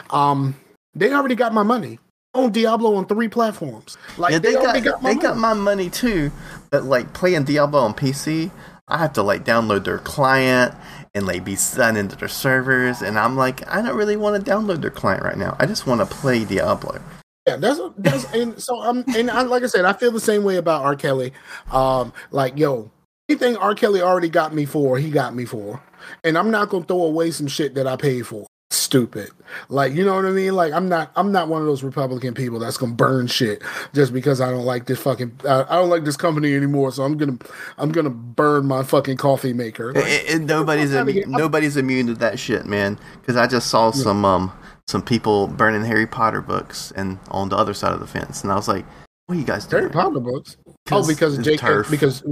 Um, they already got my money on Diablo on three platforms. Like yeah, they, they got, got, my they money. got my money too. But like playing Diablo on PC, I have to like download their client and like be signed into their servers. And I'm like, I don't really want to download their client right now. I just want to play Diablo. Yeah, that's that's and so I'm and I, like I said, I feel the same way about R. Kelly. Um, like yo, anything R. Kelly already got me for, he got me for, and I'm not gonna throw away some shit that I paid for. Stupid, like you know what I mean. Like I'm not, I'm not one of those Republican people that's gonna burn shit just because I don't like this fucking, uh, I don't like this company anymore. So I'm gonna, I'm gonna burn my fucking coffee maker. Like, It- it- nobody's outta immune, nobody's immune to that shit, man. Because I just saw some um some people burning Harry Potter books and on the other side of the fence, and I was like, "What are you guys doing?" Harry Potter books. Oh, 'Cause because of JK. TERF. Because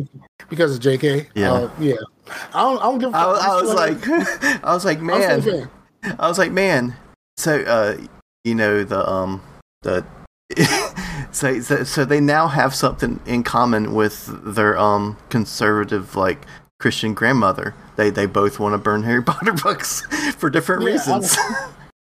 because of JK. Yeah. Uh, yeah. I don't. I don't give. a I, fuck. was- I was like, I was like, I'm still a man. I was like, man. So, uh, you know, the um, the so, so so they now have something in common with their um conservative like Christian grandmother. They they both want to burn Harry Potter books for different Yeah, reasons.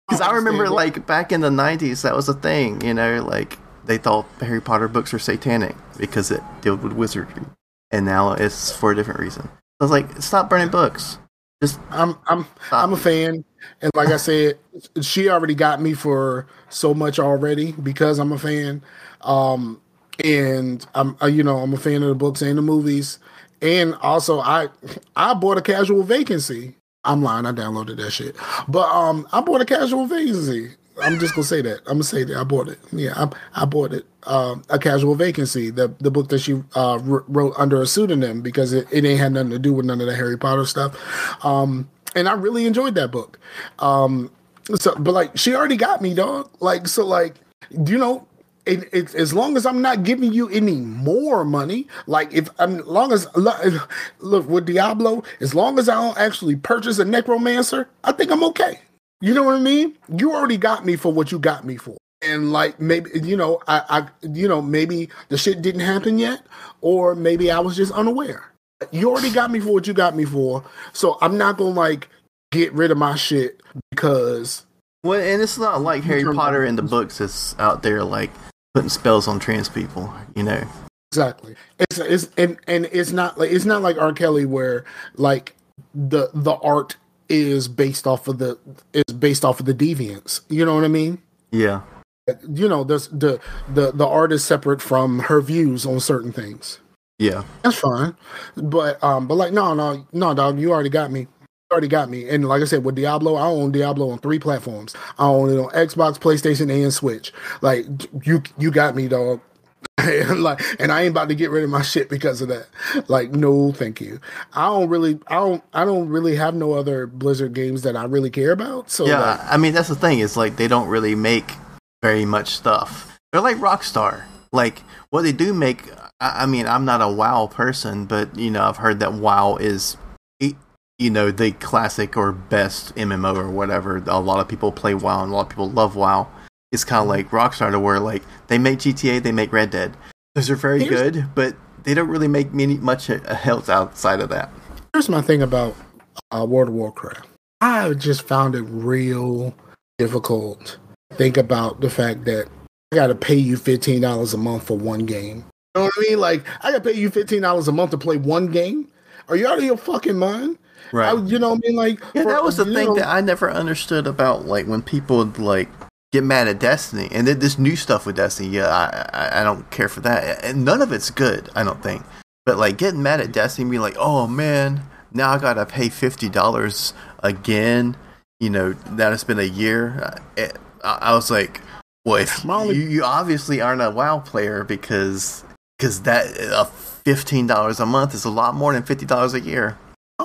Because I remember, like back in the '90s, that was a thing. You know, like they thought Harry Potter books were satanic because it dealt with wizardry, and now it's for a different reason. I was like, stop burning books. Just I'm I'm stop. I'm a fan, and like I said, she already got me for so much already because I'm a fan. Um, and I'm uh, you know I'm a fan of the books and the movies, and also I I bought a casual vacancy. I'm lying, I downloaded that shit, but um I bought a casual vacancy. I'm just gonna say that. I'm gonna say that I bought it. Yeah, I, I bought it. Um, a casual vacancy, the the book that she uh, wrote under a pseudonym because it, it ain't had nothing to do with none of the Harry Potter stuff. Um, and I really enjoyed that book. Um, so, but like she already got me, dog. Like so, like you know, it, it, as long as I'm not giving you any more money, like if I'm long as look with Diablo, as long as I don't actually purchase a necromancer, I think I'm okay. You know what I mean? You already got me for what you got me for. And like maybe you know, I, I you know, maybe the shit didn't happen yet, or maybe I was just unaware. you already got me for what you got me for. So I'm not gonna like get rid of my shit because Well, and it's not like Harry Potter in the books is out there like putting spells on trans people. You know. exactly it's it's and and it's not like it's not like R. Kelly where like the the art is based off of the is based off of the deviants. You know what I mean? Yeah. You know, there's the the the art is separate from her views on certain things. Yeah. That's fine. But um but like no no no dog, you already got me. You already got me. And like I said, with Diablo, I own Diablo on three platforms. I own it on Xbox, PlayStation, and Switch. Like you you got me, dog. like and I ain't about to get rid of my shit because of that. Like, no, thank you. I don't really I don't I don't really have no other Blizzard games that I really care about. So Yeah. like, I mean, that's the thing. Is like they don't really make very much stuff. They're like Rockstar. Like what they do make. I, I mean, I'm not a WoW person, but you know, I've heard that WoW is, you know, the classic or best MMO or whatever. A lot of people play WoW, and a lot of people love WoW. It's kind of like Rockstar, to where like they make GTA, they make Red Dead. Those are very Here's- good, but they don't really make many much else outside of that. here's my thing about uh, World of Warcraft. I just found it real difficult to think about the fact that I got to pay you fifteen dollars a month for one game. You know what I mean? Like I got to pay you fifteen dollars a month to play one game. Are you out of your fucking mind? I, you know what I mean? Like Yeah, for- that was the thing know, that I never understood about like when people like get mad at Destiny and then this new stuff with Destiny. Yeah, I, I I don't care for that, and none of it's good. I don't think. But like getting mad at Destiny, be like, oh man, now I gotta pay fifty dollars again. You know, that it's been a year. I, I was like, well, if only- you, you obviously aren't a WoW player because because that uh, fifteen dollars a month is a lot more than fifty dollars a year.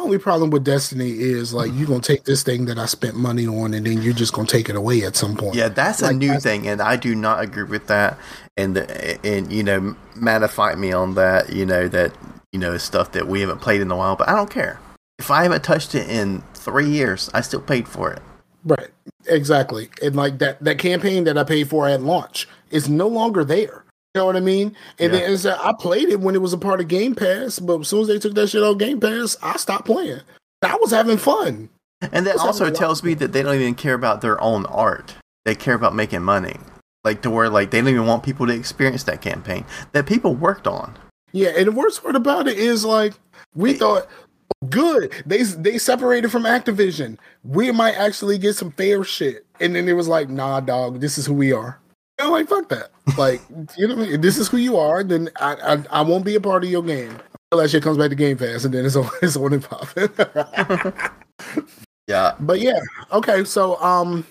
Only problem with Destiny is like you're gonna take this thing that I spent money on, and then you're just gonna take it away at some point. Yeah, that's a new that's- thing, and I do not agree with that. And uh, and you know, mattify me on that. You know that you know stuff that we haven't played in a while, but I don't care. If I haven't touched it in three years, I still paid for it. Right. Exactly. And like that that campaign that I paid for at launch is no longer there. You know what I mean? And Yeah. then uh, I played it when it was a part of Game Pass, but as soon as they took that shit off Game Pass, I stopped playing. I was having fun. And that also tells me that they don't even care about their own art. They care about making money. Like to where like they don't even want people to experience that campaign that people worked on. Yeah, and the worst part about it is like we thought good. They they separated from Activision. We might actually get some fair shit. And then it was like, nah, dog, this is who we are. Know, like fuck that. Like, you know what I mean? This is who you are, then I I, I won't be a part of your game. Until that shit comes back to Game Pass and then it's on it's on and popping. Yeah. but yeah, okay, so um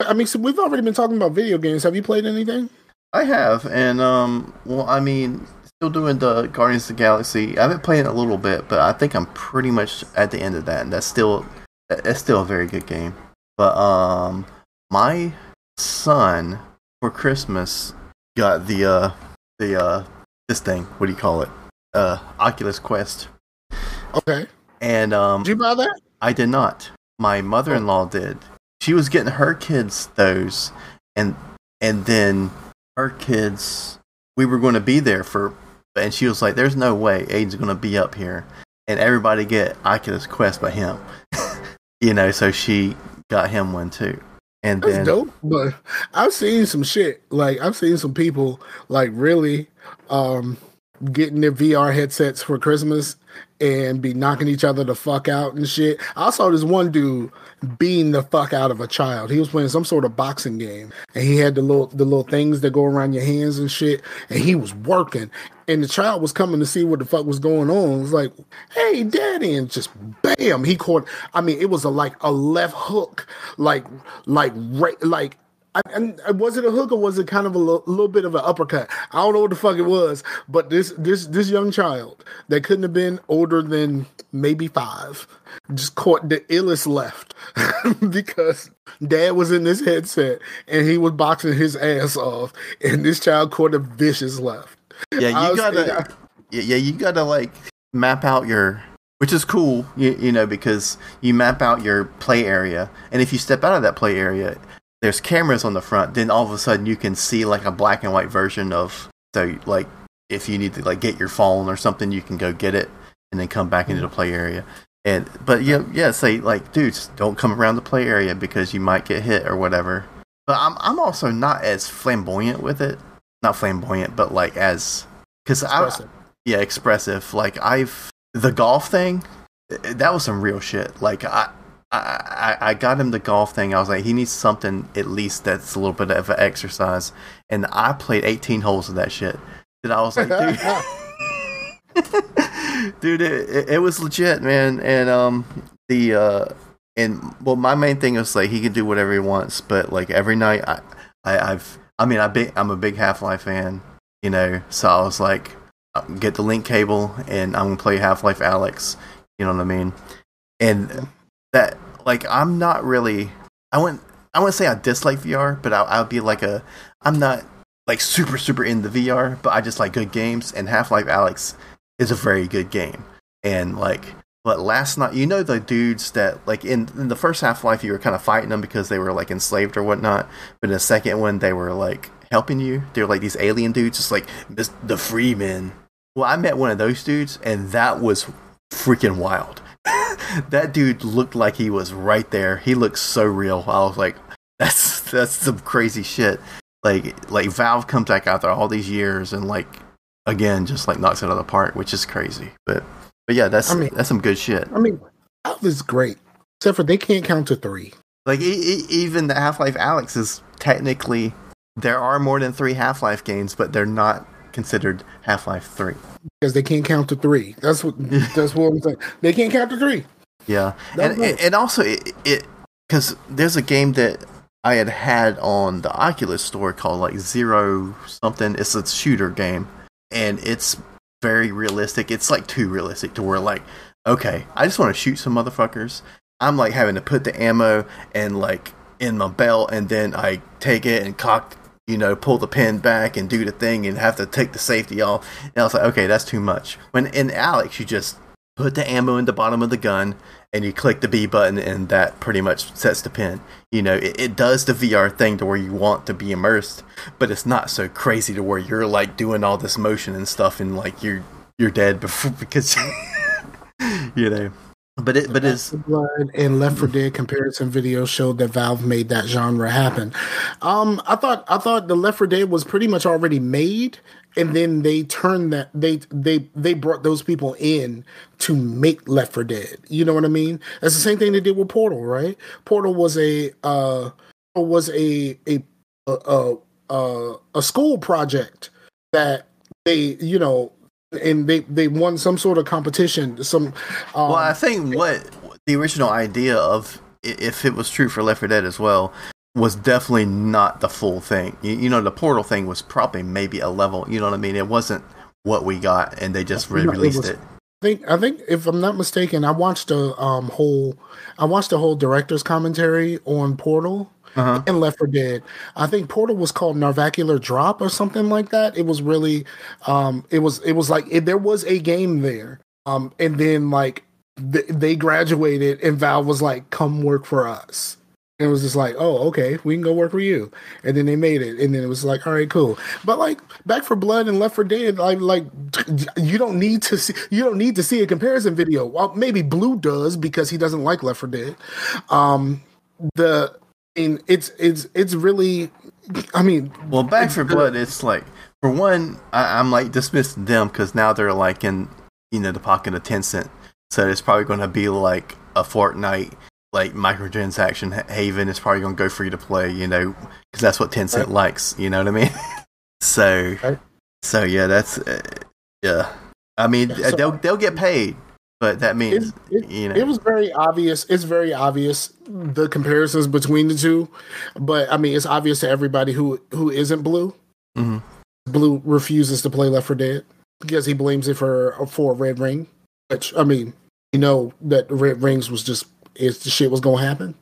I mean so we've already been talking about video games. Have you played anything? I have, and um, well, I mean, still doing the Guardians of the Galaxy. I've been playing a little bit, but I think I'm pretty much at the end of that, and that's still that's still a very good game. But um, my son for Christmas got the uh the uh this thing. What do you call it? Uh, Oculus Quest, Okay. and um, Did you buy that? I did not. My mother-in-law did. She was getting her kids those, and and then her kids. We were going to be there for, and she was like, "There's no way Aiden's going to be up here, and everybody get Oculus Quest by him." you know, so she got him one too, and That's then dope. But I've seen some shit. Like I've seen some people like really um getting their VR headsets for Christmas and be knocking each other the fuck out and shit. I saw this one dude beating the fuck out of a child. He was playing some sort of boxing game and he had the little the little things that go around your hands and shit and he was working and the child was coming to see what the fuck was going on. It was like, "Hey, daddy." And just bam, he caught I mean, it was a like a left hook like like right like I, and was it a hook or was it kind of a little, little bit of an uppercut? I don't know what the fuck it was, but this this this young child that couldn't have been older than maybe five just caught the illest left because dad was in this headset and he was boxing his ass off, and this child caught a vicious left. yeah, you was- gotta, yeah, yeah, you gotta like map out your, which is cool, you, you know, because you map out your play area, and if you step out of that play area, there's cameras on the front. Then all of a sudden, you can see like a black and white version of, so like if you need to like get your phone or something, you can go get it, and then come back into the mm-hmm. play area. And but yeah, yeah, say like, dudes, don't come around the play area because you might get hit or whatever. But I'm I'm also not as flamboyant with it. Not flamboyant, but like as because I yeah expressive. Like I've the golf thing, that was some real shit. Like I. I, I got him the golf thing. I was like, he needs something at least that's a little bit of an exercise. And I played 18 holes of that shit. And I was like, dude, dude, it, it, was legit, man. And um, the uh, and well, my main thing was like he can do whatever he wants, but like every night, I, I I've, I mean, I big, I'm a big Half Life fan, you know. So I was like, uh, get the link cable, and I'm gonna play Half Life Alyx. You know what I mean? And that like I'm not really I wouldn't I wouldn't say I dislike VR, but I, I'll be like a I'm not like super super in the VR, but I just like good games. And Half Life Alyx is a very good game. And like, but last night, you know the dudes that like in, in the first Half Life you were kind of fighting them because they were like enslaved or whatnot, but in the second one they were like helping you. They were like these alien dudes, just like the free men. Well, I met one of those dudes, and that was freaking wild that dude looked like he was right there. He looked so real. I was like, that's that's some crazy shit. Like like Valve comes back out there all these years and like again just like knocks it out of the park, which is crazy. But but yeah, that's I mean, that's some good shit. I mean, Valve is great, except for they can't count to three. Like e- e- even the Half Life Alyx is technically there are more than three Half Life games, but they're not considered Half Life Three because they can't count to three. That's what that's what I'm saying. They can't count to three. Yeah, and and also it because there's a game that I had had on the Oculus store called like Zero something. It's a shooter game, and it's very realistic. It's like too realistic to where like, okay, I just want to shoot some motherfuckers. I'm like having to put the ammo and like in my belt, and then I take it and cock you know, pull the pin back and do the thing and have to take the safety off. And I was like, okay, that's too much. When in Alyx, you just put the ammo in the bottom of the gun and you click the B button and that pretty much sets the pin. You know, it, it does the VR thing to where you want to be immersed, but it's not so crazy to where you're like doing all this motion and stuff and like you're you're dead before because you know but it, but is Blood and Left 4 Dead comparison video showed that Valve made that genre happen. Um, I thought I thought the Left 4 Dead was pretty much already made, and then they turned that they they they brought those people in to make Left 4 Dead. You know what I mean? That's the same thing they did with Portal, right? Portal was a uh was a a a a, a school project that they you know and they they won some sort of competition. Some um, well, I think what the original idea of if it was true for Left 4 Dead as well was definitely not the full thing. You, you, know, the Portal thing was probably maybe a level. You know what I mean? It wasn't what we got, and they just re-released it, was, it. I think I think if I'm not mistaken, I watched a um whole I watched a whole director's commentary on Portal uh-huh. and Left 4 Dead. I think Portal was called Narbacular Drop or something like that. It was really, um, it was it was like it, there was a game there, um, and then like th- they graduated and Valve was like, "Come work for us." And it was just like, oh, okay, we can go work for you. And then they made it, and then it was like, all right, cool. But like Back 4 Blood and Left 4 Dead, like, like you don't need to see, you don't need to see a comparison video. Well, maybe Blue does because he doesn't like Left 4 Dead. Um, the mean, it's it's it's really. I mean, well, Back 4 Blood. It's like for one, I, am like dismissing them because now they're like in you know the pocket of Tencent, so it's probably going to be like a Fortnite like microtransaction haven. It's probably going to go free to play, you know, because that's what Tencent right. likes. You know what I mean? so, right. so yeah, that's uh, yeah. I mean, yeah, so, they'll they'll get paid but that means it, it, you know it was very obvious. It's very obvious the comparisons between the two, but I mean it's obvious to everybody who who isn't blue. Mm-hmm. Blue refuses to play Left 4 Dead because he blames it for for red ring. Which I mean, you know that red rings was just is the shit was gonna happen.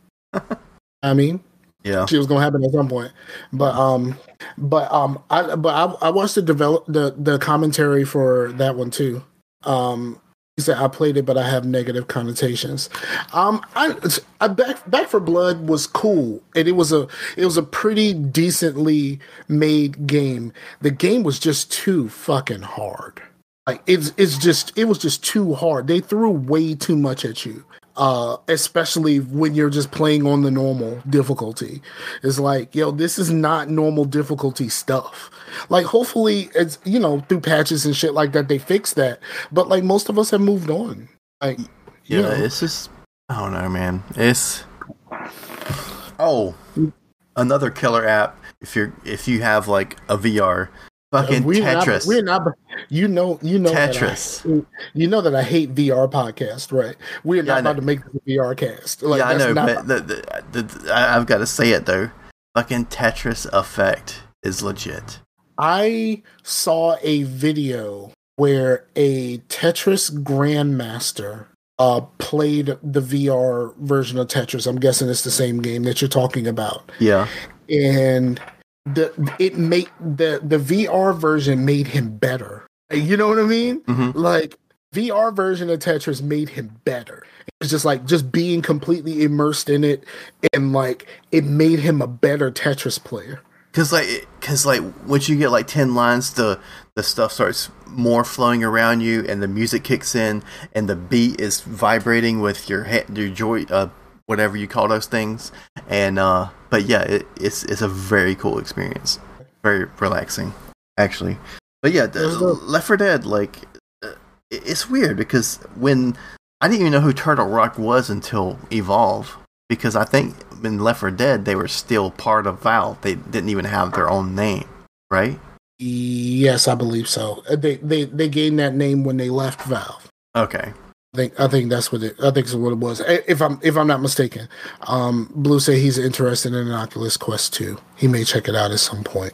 I mean, yeah, shit was gonna happen at some point. But um, but um, I but I, I watched the develop the the commentary for that one too. Um, said I played it, but I have negative connotations. Um, I, I back Back 4 Blood was cool, and it was a it was a pretty decently made game. The game was just too fucking hard. Like it's it's just it was just too hard. They threw way too much at you. Uh, especially when you're just playing on the normal difficulty. It's like, yo, this is not normal difficulty stuff. Like, hopefully, it's you know through patches and shit like that they fix that. But like most of us have moved on. Like, Yeah, you know, it's just I don't know, man. It's oh, another killer app. If you're if you have like a VR, fucking we're Tetris. Not, we're not. You know. You know. that I- Tetris. you know that I hate VR podcast, right? We're Yeah, not about to make a VR cast. Like, yeah, I know, but the, the, the, I've got to say it though. Fucking Tetris effect is legit. I saw a video where a Tetris grandmaster uh, played the VR version of Tetris. I'm guessing it's the same game that you're talking about, Yeah, and the it made the the VR version made him better. You know what I mean? Mhm. Like VR version of Tetris made him better. It's just like just being completely immersed in it, and like it made him a better Tetris player. Cause like, cause like, once you get like ten lines, the the stuff starts more flowing around you, and the music kicks in, and the beat is vibrating with your head, your joy, uh, whatever you call those things. And uh, but yeah, it, it's it's a very cool experience, very relaxing, actually. But yeah, the, Left 4 Dead, like, uh, it- it's weird because when I didn't even know who Turtle Rock was until Evolve, because I think in Left 4 Dead they were still part of Valve. They didn't even have their own name, right? Yes, I believe so. Uh, They they they gained that name when they left Valve. Okay. I think I think that's what it. I think it's what it was. If I'm if I'm not mistaken, um, Blue say he's interested in an Oculus Quest 2. He may check it out at some point.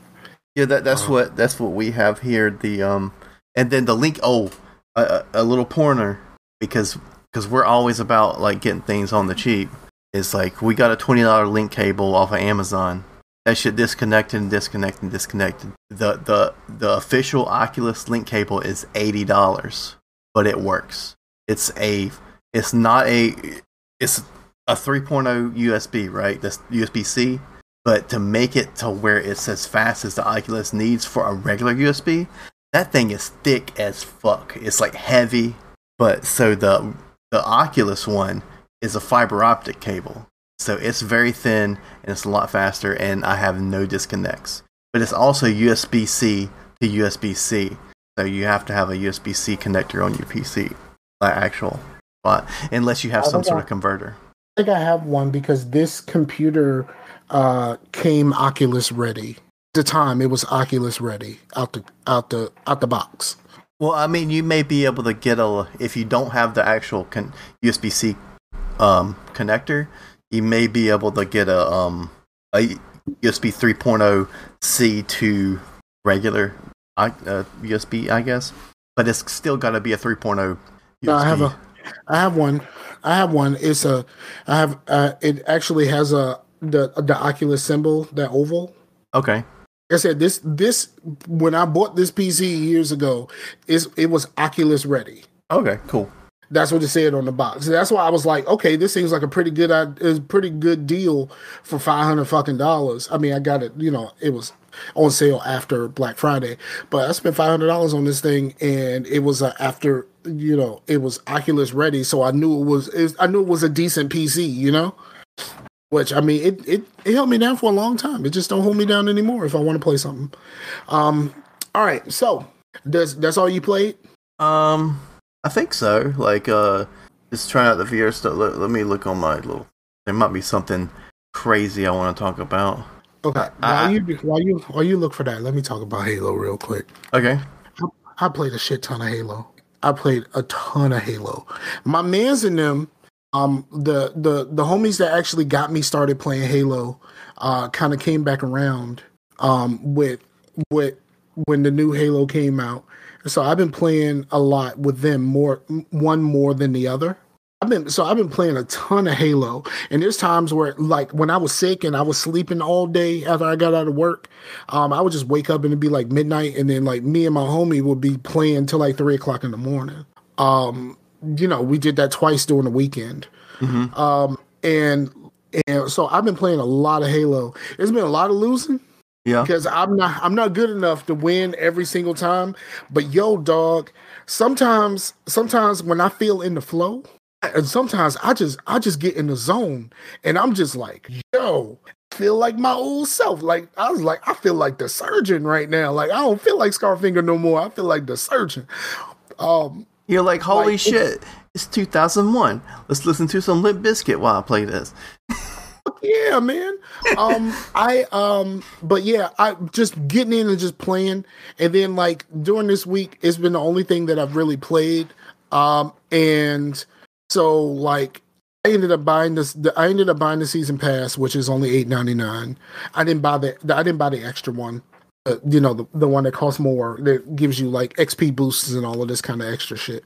Yeah, that that's Wow. what that's what we have here. The um, and then the link. Oh, a, a, little pointer because because we're always about like getting things on the cheap. It's like we got a twenty dollar link cable off of Amazon. That shit disconnected and disconnected and disconnected. The the the official Oculus link cable is eighty dollars, but it works. It's a it's not a it's a 3.0 USB, right? That's USB C but to make it to where it's as fast as the Oculus needs for a regular USB, that thing is thick as fuck. It's like heavy, but so the the Oculus one is a fiber optic cable. So it's very thin and it's a lot faster and I have no disconnects. But it's also USB-C to USB-C. So you have to have a USB-C connector on your PC. Like actual but unless you have I some sort I- of converter. I think I have one because this computer uh, came Oculus ready. At the time, it was Oculus ready out the out the out the box. Well, I mean, you may be able to get a if you don't have the actual con- USB C um, connector, you may be able to get a um a USB 3.0 C to regular uh, USB, I guess. But it's still got to be a 3.0 No, I have a, I have one. I have one. It's a, I have. Uh, it actually has a the the Oculus symbol, that oval. okay. Like I said this this when I bought this PC years ago, is it was Oculus ready. Okay. Cool. That's what it said on the box. That's why I was like, okay, this seems like a pretty good, uh, is pretty good deal for five hundred fucking dollars. I mean, I got it. You know, it was on sale after Black Friday, but I spent five hundred dollars on this thing, and it was uh, after you know it was Oculus ready, so I knew it was. It, I knew it was a decent PC. You know, which I mean, it it it held me down for a long time. It just don't hold me down anymore if I want to play something. Um. All right, so does that's all you played? Um, I think so. Like, uh, just trying out the VR stuff. Let, let me look on my little. There might be something crazy I want to talk about. Okay. I- While you while you while you look for that, let me talk about Halo real quick. Okay. I played a shit ton of Halo. I played a ton of Halo. My man's in them, um, the the the homies that actually got me started playing Halo, uh, kind of came back around, um, with with when the new Halo came out. So I've been playing a lot with them more, one more than the other. I've been so I've been playing a ton of Halo, and there's times where like when I was sick and I was sleeping all day after I got out of work, um, I would just wake up and it'd be like midnight, and then like me and my homie would be playing till like three o'clock in the morning. Um, you know, we did that twice during the weekend. Mm-hmm. Um, and and so I've been playing a lot of Halo. There's been a lot of losing. Yeah. because I'm not I'm not good enough to win every single time. But yo, dog, sometimes sometimes when I feel in the flow, and sometimes I just I just get in the zone and I'm just like, yo, I feel like my old self. Like I was like, I feel like the surgeon right now. Like I don't feel like Scarfinger no more. I feel like the surgeon. Um You're like, holy Like, shit, it's 2001. Let's listen to some Limp Bizkit while I play this. yeah, man. Um, I um, but yeah, I just getting in and just playing, and then like during this week, it's been the only thing that I've really played. Um, and so like I ended up buying this. The, I ended up buying the season pass, which is only eight ninety nine. I didn't buy the. I didn't buy the extra one. Uh, you know the the one that costs more that gives you like XP boosts and all of this kind of extra shit.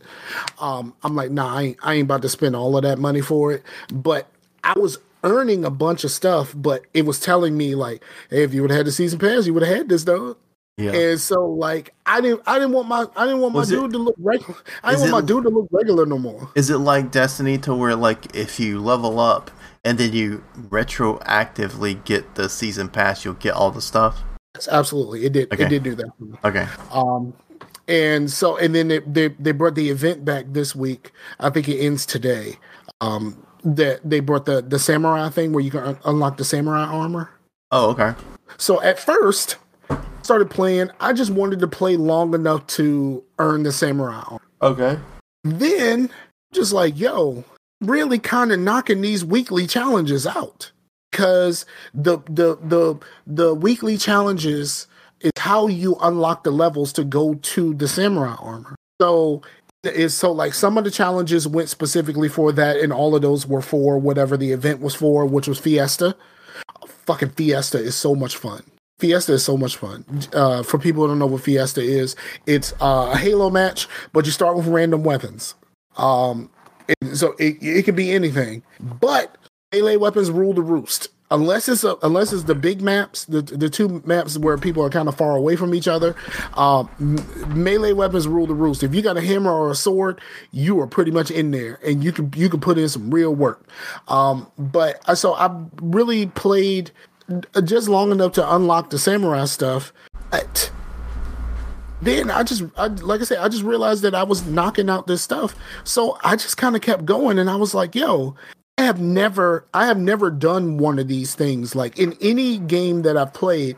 Um, I'm like, nah, I ain't, I ain't about to spend all of that money for it. But I was earning a bunch of stuff, but it was telling me like, hey, if you would have had the season pass, you would have had this, dog. Yeah. And so like, I didn't, I didn't want my, I didn't want my Was it- dude to look regular. I didn't want it- my dude to look regular no more. Is it like Destiny to where like if you level up and then you retroactively get the season pass, you'll get all the stuff? Yes, absolutely, it did, Okay. it did do that. for me. Okay. Um, and so, and then they, they they brought the event back this week. I think it ends today. Um, that they brought the the samurai thing where you can un- unlock the samurai armor. Oh, okay. So at first, started playing. I just wanted to play long enough to earn the samurai armor. Okay. Then, just like yo, really kind of knocking these weekly challenges out because the the the the weekly challenges is how you unlock the levels to go to the samurai armor. So is so like some of the challenges went specifically for that, and all of those were for whatever the event was for, which was Fiesta. Fucking Fiesta is so much fun. Fiesta is so much fun. Uh, for people who don't know what Fiesta is, it's uh, a Halo match, but you start with random weapons. Um, so it, it can be anything, but melee weapons rule the roost. Unless it's a, unless it's the big maps, the the two maps where people are kind of far away from each other, m- melee weapons rule the roost. If you got a hammer or a sword, you are pretty much in there, and you can you can put in some real work. Um, but uh, so I really played uh, just long enough to unlock the samurai stuff. But then I just, I, like I said, I just realized that I was knocking out this stuff. So I just kind of kept going, and I was like, "Yo, I have never, I have never done one of these things. Like in any game that I've played,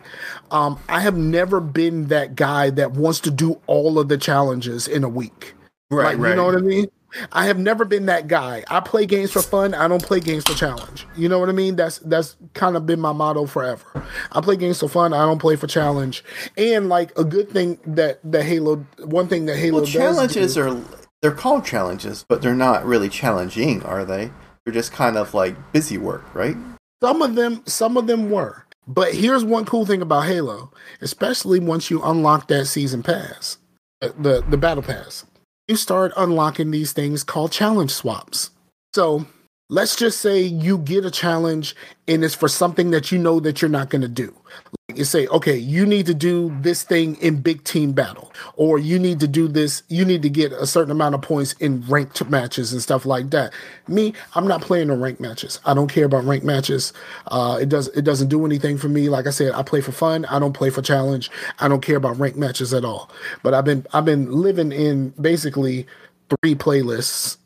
um, I have never been that guy that wants to do all of the challenges in a week. Right, Like, You know what I mean? I have never been that guy. I play games for fun. I don't play games for challenge. You know what I mean? That's that's kind of been my motto forever. I play games for fun. I don't play for challenge. And like a good thing that the Halo, one thing that Halo Well, challenges do- are they're called challenges, but they're not really challenging, are they? They're just kind of like busy work, right? Some of them, some of them were. But here's one cool thing about Halo, especially once you unlock that season pass, uh, the the battle pass. You start unlocking these things called challenge swaps. So let's just say you get a challenge and it's for something that you know that you're not going to do. Like you say, okay, you need to do this thing in big team battle, or you need to do this, you need to get a certain amount of points in ranked matches and stuff like that. Me, I'm not playing in ranked matches. I don't care about ranked matches. Uh, it does it doesn't do anything for me. Like I said, I play for fun. I don't play for challenge. I don't care about ranked matches at all. But I've been I've been living in basically three playlists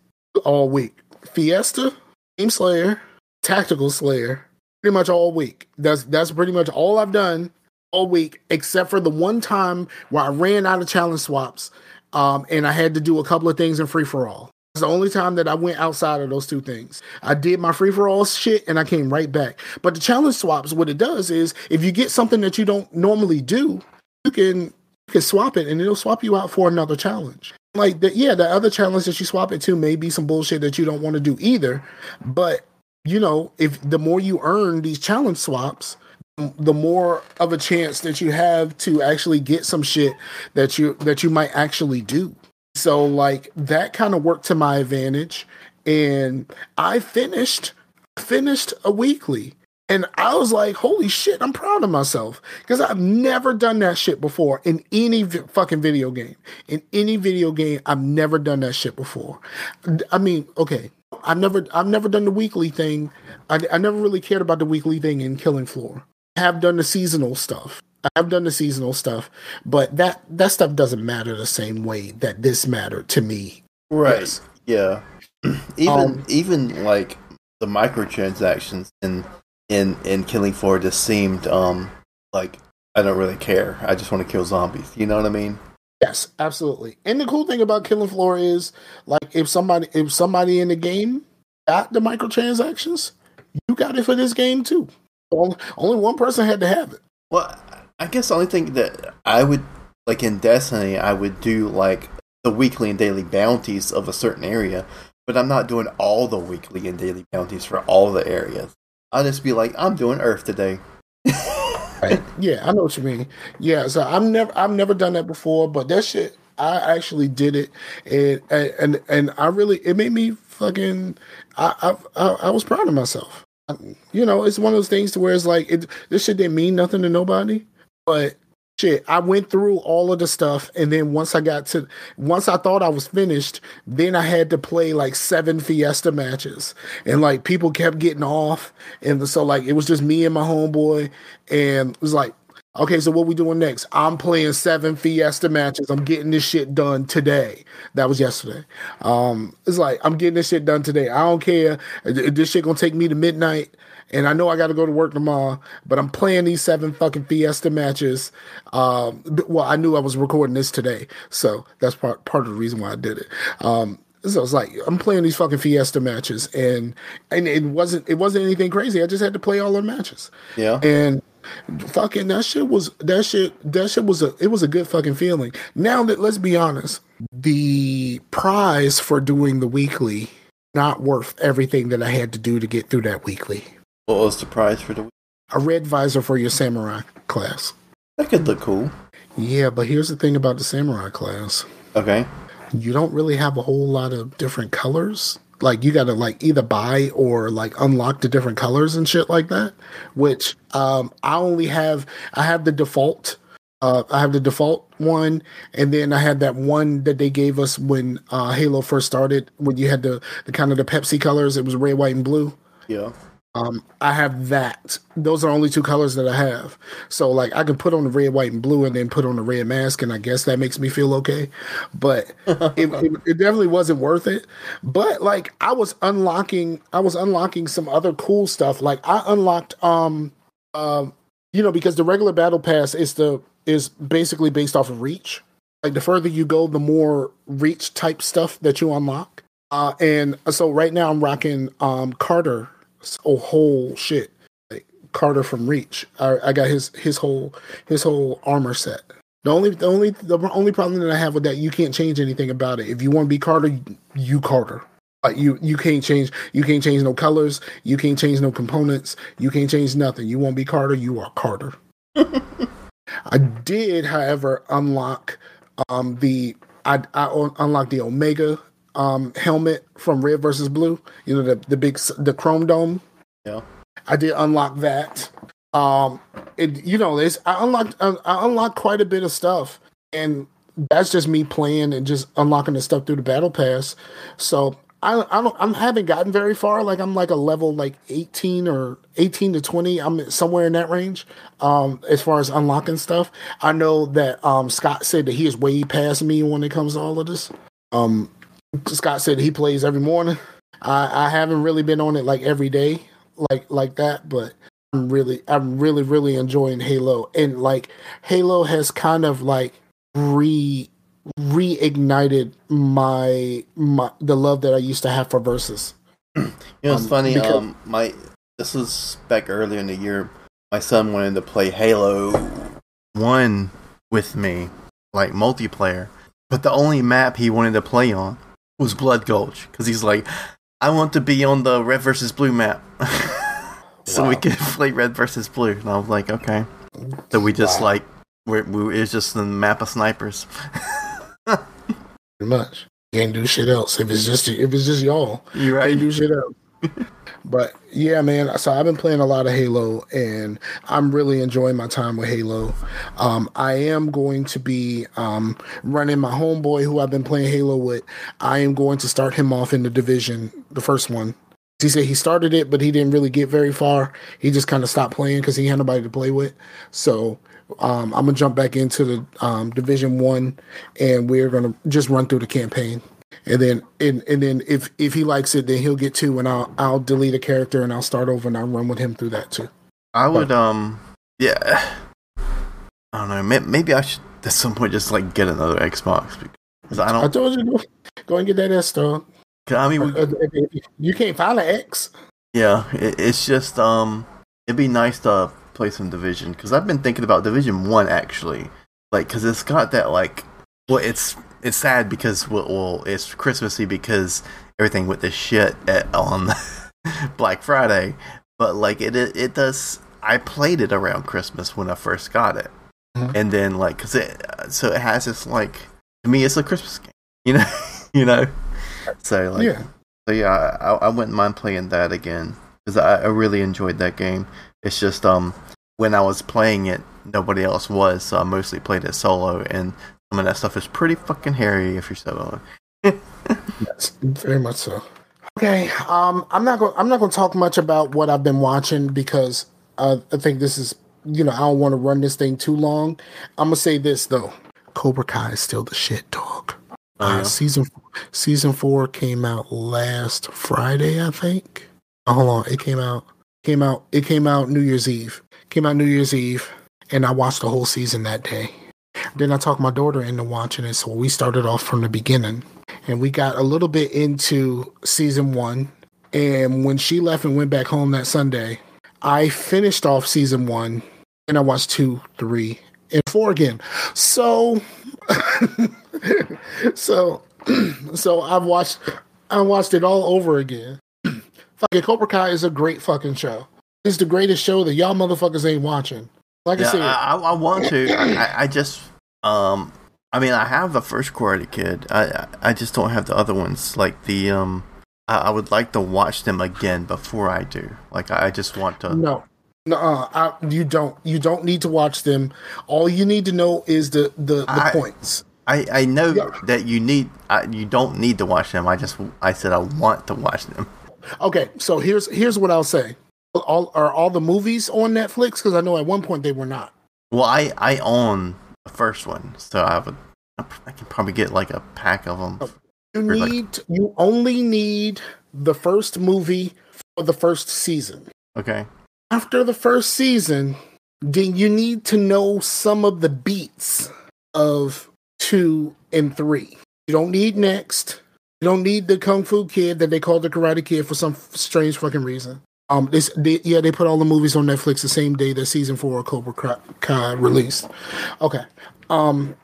all week. Fiesta, Team Slayer, Tactical Slayer, pretty much all week. That's that's pretty much all I've done all week, except for the one time where I ran out of challenge swaps, um, and I had to do a couple of things in free for all. It's the only time that I went outside of those two things. I did my free for all shit and I came right back. But the challenge swaps, what it does is if you get something that you don't normally do, you can you can swap it and it'll swap you out for another challenge. Like the, yeah, the other challenge that you swap it to may be some bullshit that you don't want to do either. But you know, if the more you earn these challenge swaps, the more of a chance that you have to actually get some shit that you that you might actually do. So like that kind of worked to my advantage and I finished finished a weekly and I was like, holy shit, I'm proud of myself because I've never done that shit before in any vi- fucking video game. In any video game, I've never done that shit before. I mean, okay, I've never, I've never done the weekly thing. I, I never really cared about the weekly thing in Killing Floor. I have done the seasonal stuff, I've done the seasonal stuff, but that that stuff doesn't matter the same way that this mattered to me. Right. Yes. Yeah. even Um, even like the microtransactions in in in Killing Floor just seemed um like I don't really care. I just want to kill zombies. You know what I mean? Yes, absolutely. And the cool thing about Killing Floor is like if somebody if somebody in the game got the microtransactions, you got it for this game too. Only, only one person had to have it. Well, I guess the only thing that I would like in Destiny, I would do like the weekly and daily bounties of a certain area, but I'm not doing all the weekly and daily bounties for all the areas. I'll just be like, I'm doing Earth today. Right. yeah, I know what you mean. Yeah, so I've never I've never done that before, but that shit I actually did it, and and and I really it made me fucking I I I, I was proud of myself. You know, it's one of those things to where it's like it, this shit didn't mean nothing to nobody, but shit, I went through all of the stuff, and then once I got to once I thought I was finished, then I had to play like seven Fiesta matches, and like people kept getting off, and so like it was just me and my homeboy, and it was like. Okay, so what we doing next? I'm playing seven Fiesta matches. I'm getting this shit done today. That was yesterday. Um, it's like I'm getting this shit done today. I don't care. This shit gonna take me to midnight, and I know I got to go to work tomorrow. But I'm playing these seven fucking Fiesta matches. Um, well, I knew I was recording this today, so that's part part of the reason why I did it. Um, so it's like I'm playing these fucking Fiesta matches, and and it wasn't it wasn't anything crazy. I just had to play all the matches, Yeah. and fucking that shit was that shit that shit was a it was a good fucking feeling. Now that let's be honest, the prize for doing the weekly not worth everything that I had to do to get through that weekly. What was the prize for the week? A red visor for your samurai class. That could look cool. Yeah, but here's the thing about the samurai class. Okay. you don't really have a whole lot of different colors. Like you gotta like either buy or like unlock the different colors and shit like that. Which um I only have I have the default uh I have the default one and then I had that one that they gave us when uh Halo first started when you had the, the kind of the Pepsi colors, it was red, white, and blue. Yeah. Um, I have that. Those are only two colors that I have. So like I can put on the red, white, and blue, and then put on the red mask, and I guess that makes me feel okay. But it, it, it definitely wasn't worth it. But like I was unlocking, I was unlocking some other cool stuff. Like I unlocked, um, um, you know, because the regular battle pass is the is basically based off of reach. Like the further you go, the more reach type stuff that you unlock. Uh, and so right now I'm rocking um Carter oh whole shit like Carter from Reach. I, I got his his whole his whole armor set. The only the only the only problem that I have with that you can't change anything about it. If you want to be Carter, you, you Carter. Like you you can't change you can't change no colors. You can't change no components. You can't change nothing. You want to be Carter, you are Carter. I did, however, unlock um the I I un- unlocked the Omega um helmet from Red versus Blue. You know the the big the chrome dome. Yeah. I did unlock that. Um, it you know this I unlocked I, I unlocked quite a bit of stuff, and that's just me playing and just unlocking the stuff through the battle pass. So I I don't I'm haven't gotten very far. Like I'm like a level like 18 or 18 to 20. I'm somewhere in that range. Um, as far as unlocking stuff, I know that um Scott said that he is way past me when it comes to all of this. Um, Scott said he plays every morning. I, I haven't really been on it like every day, like like that, but I'm really I'm really really enjoying Halo, and like Halo has kind of like re reignited my my the love that I used to have for versus. You know, it's Um, funny. because- um, my this was back earlier in the year. My son wanted to play Halo. One with me, like multiplayer, but the only map he wanted to play on was Blood Gulch because he's like, I want to be on the red versus blue map, so we Wow. could play red versus blue. And I was like, okay. So we just Wow. like we're, we it's just the map of snipers. Pretty much can't do shit else if it's just if it's just y'all. You Can't do shit else. But yeah, man. So I've been playing a lot of Halo, and I'm really enjoying my time with Halo. Um, I am going to be um, running my homeboy, who I've been playing Halo with. I am going to start him off in the division, the first one. He said he started it, but he didn't really get very far. He just kind of stopped playing because he had nobody to play with. So Um, I'm gonna jump back into the um, Division One, and we're gonna just run through the campaign. And then, and, and then if if he likes it, then he'll get two, and I'll I'll delete a character and I'll start over and I'll run with him through that too. I would, um, yeah. I don't know. may- Maybe I should at some point just like get another Xbox because I don't. I told you, go, and get that S dog. I mean, we, Uh, if You can't find an X. yeah, it, it's just um, it'd be nice to play some Division because I've been thinking about Division One actually, like because it's got that like, well, it's it's sad because well, well it's Christmassy because everything with the shit at, on Black Friday, but like it, it it does. I played it around Christmas when I first got it, Mhm. and then like because it so it has this like to me it's a Christmas game, you know, you know. So like yeah. so yeah, I, I wouldn't mind playing that again because I, I really enjoyed that game. It's just um when I was playing it, nobody else was, so I mostly played it solo, and some of that stuff is pretty fucking hairy if you're solo. Yes, very much so. Okay, um, I'm not going. I'm not going to talk much about what I've been watching because uh, I think this is, you know, I don't want to run this thing too long. I'm gonna say this though: Cobra Kai is still the shit, dog. Oh, Uh, season season four came out last Friday, I think. Oh, hold on, it came out came out it came out New Year's Eve. Came out New Year's Eve, and I watched the whole season that day. Then I talked my daughter into watching it, so we started off from the beginning, and we got a little bit into season one. And when she left and went back home that Sunday, I finished off season one, and I watched two, three, and four again. So so so I've watched I watched it all over again. fucking Cobra Kai is a great fucking show. It's the greatest show that y'all motherfuckers ain't watching. Like I Yeah, said, I, I, I want to. I, I- I just um, I mean, I have the first Karate Kid. I I I just don't have the other ones. Like the um, I, I would like to watch them again before I do. Like I just want to. no. No, uh, you don't. You don't need to watch them. All you need to know is the the, the I- points. I, I know Yeah. that you need I, you don't need to watch them. I just I said I want to watch them. Okay, so here's here's what I'll say. All are all the movies on Netflix? Because I know at one point they were not. Well, I I own the first one, so I would I can probably get like a pack of them. Oh, you Or like- need you only need the first movie for the first season. Okay. After the first season, then you need to know some of the beats of two and three. You don't need next. You don't need the Kung Fu Kid that they call the Karate Kid for some strange fucking reason. Um, this they, yeah, they put all the movies on Netflix the same day that season four of Cobra Kai- released. Okay. Um.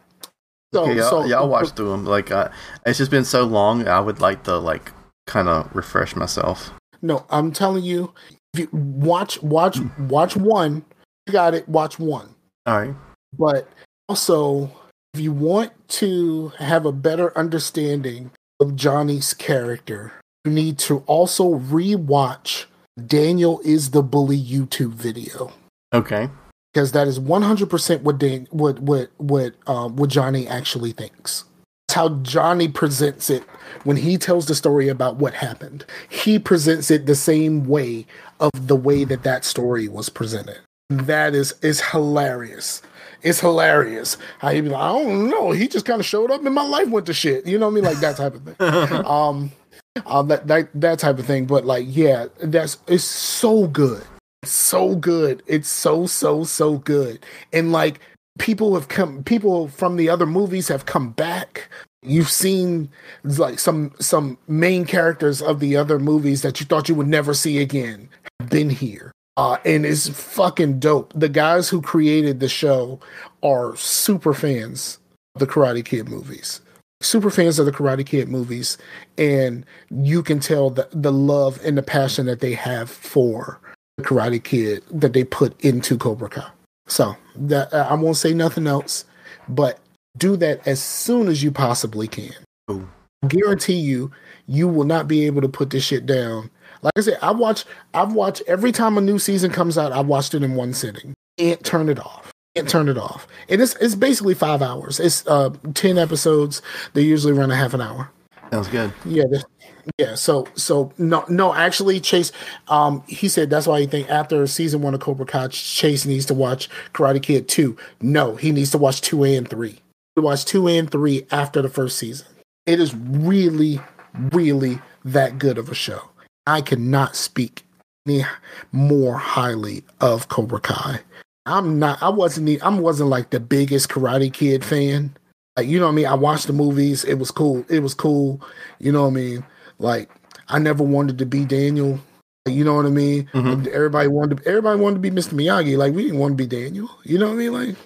So, Okay, y'all, so y'all watch through them. Like, uh, it's just been so long. I would like to like kind of refresh myself. No, I'm telling you, if you watch watch watch one. You got it. Watch one. All right. But also, if you want to have a better understanding of Johnny's character, you need to also rewatch Daniel is the bully YouTube video Okay. because that is 100% what Dan, what what what um, what Johnny actually thinks. That's how Johnny presents it when he tells the story about what happened. He presents it the same way of the way that that story was presented. That is is hilarious. It's hilarious. How he be like, I don't know. He just kind of showed up and my life went to shit. You know what I mean? Like that type of thing. um, uh, that that that type of thing. But like, yeah, that's it's so good, so good. It's so so so good. And like, people have come, people from the other movies have come back. You've seen like some some main characters of the other movies that you thought you would never see again have been here. Uh, and it's fucking dope. The guys who created the show are super fans of the Karate Kid movies super fans of the Karate Kid movies, and you can tell the the love and the passion that they have for the Karate Kid that they put into Cobra Kai. So that I won't say nothing else, but do that as soon as you possibly can. Oh. Cool. Guarantee you, you will not be able to put this shit down. Like I said, I watch. I've watched every time a new season comes out. I've watched it in one sitting. Can't turn it off can't turn it off. And it's it's basically five hours. It's uh ten episodes. They usually run a half an hour. Sounds good. Yeah, yeah. So so no no actually Chase um he said that's why he think after season one of Cobra Kai Chase needs to watch Karate Kid two. No, he needs to watch two and three. To watch two and three after the first season. It is really really that good of a show. I cannot speak any more highly of Cobra Kai. I'm not. I wasn't. I wasn't like the biggest Karate Kid fan. Like you know what I mean. I watched the movies. It was cool. It was cool. You know what I mean. Like I never wanted to be Daniel. Like, you know what I mean. Mhm. Everybody wanted. To, everybody wanted to be Mr. Miyagi. Like we didn't want to be Daniel. You know what I mean. Like.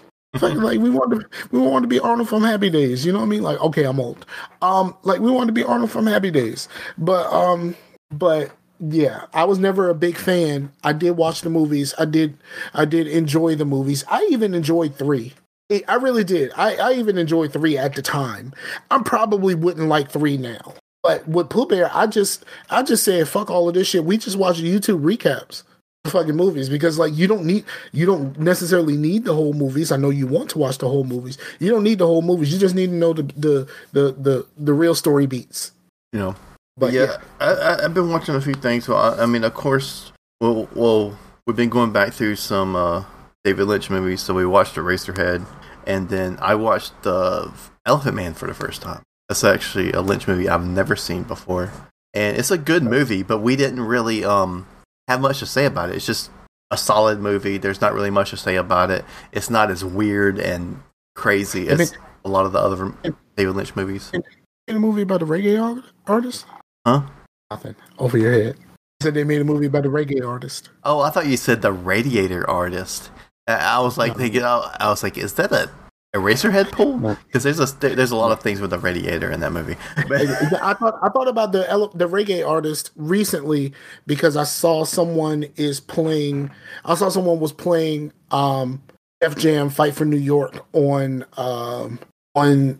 Like, like we wanted to, we wanted to be Arnold from Happy Days, you know what I mean? Like, okay, I'm old. Um, like we wanted to be Arnold from Happy Days, but um, but yeah, I was never a big fan. I did watch the movies. I did I did enjoy the movies. I even enjoyed three. I I really did. I, I even enjoyed three at the time. I probably wouldn't like three now. But with Pooh Bear, I just I just said fuck all of this shit. We just watch YouTube recaps fucking movies because like you don't need you don't necessarily need the whole movies. I know you want to watch the whole movies. You don't need the whole movies. You just need to know the the the the, the real story beats. You know. But yeah, yeah, I, I, I've been watching a few things. Well, I, I mean, of course, well, well, we've been going back through some uh, David Lynch movies. So we watched Eraserhead, and then I watched the Elephant Man for the first time. That's actually a Lynch movie I've never seen before, and it's a good movie. But we didn't really um have much to say about it. It's just a solid movie. There's not really much to say about it. It's not as weird and crazy as it- a lot of the other David Lynch movies. made a movie about the reggae artist. Huh? Nothing over your head. Said they made a movie about the reggae artist. Oh, I thought you said the Radiator Artist. I was like No. thinking, I was like, is that a Eraserhead pool? Because there's a there's a lot of things with the Radiator in that movie. But, I thought I thought about the the reggae artist recently because I saw someone is playing. I saw someone was playing um, Def Jam Fight for New York on um, on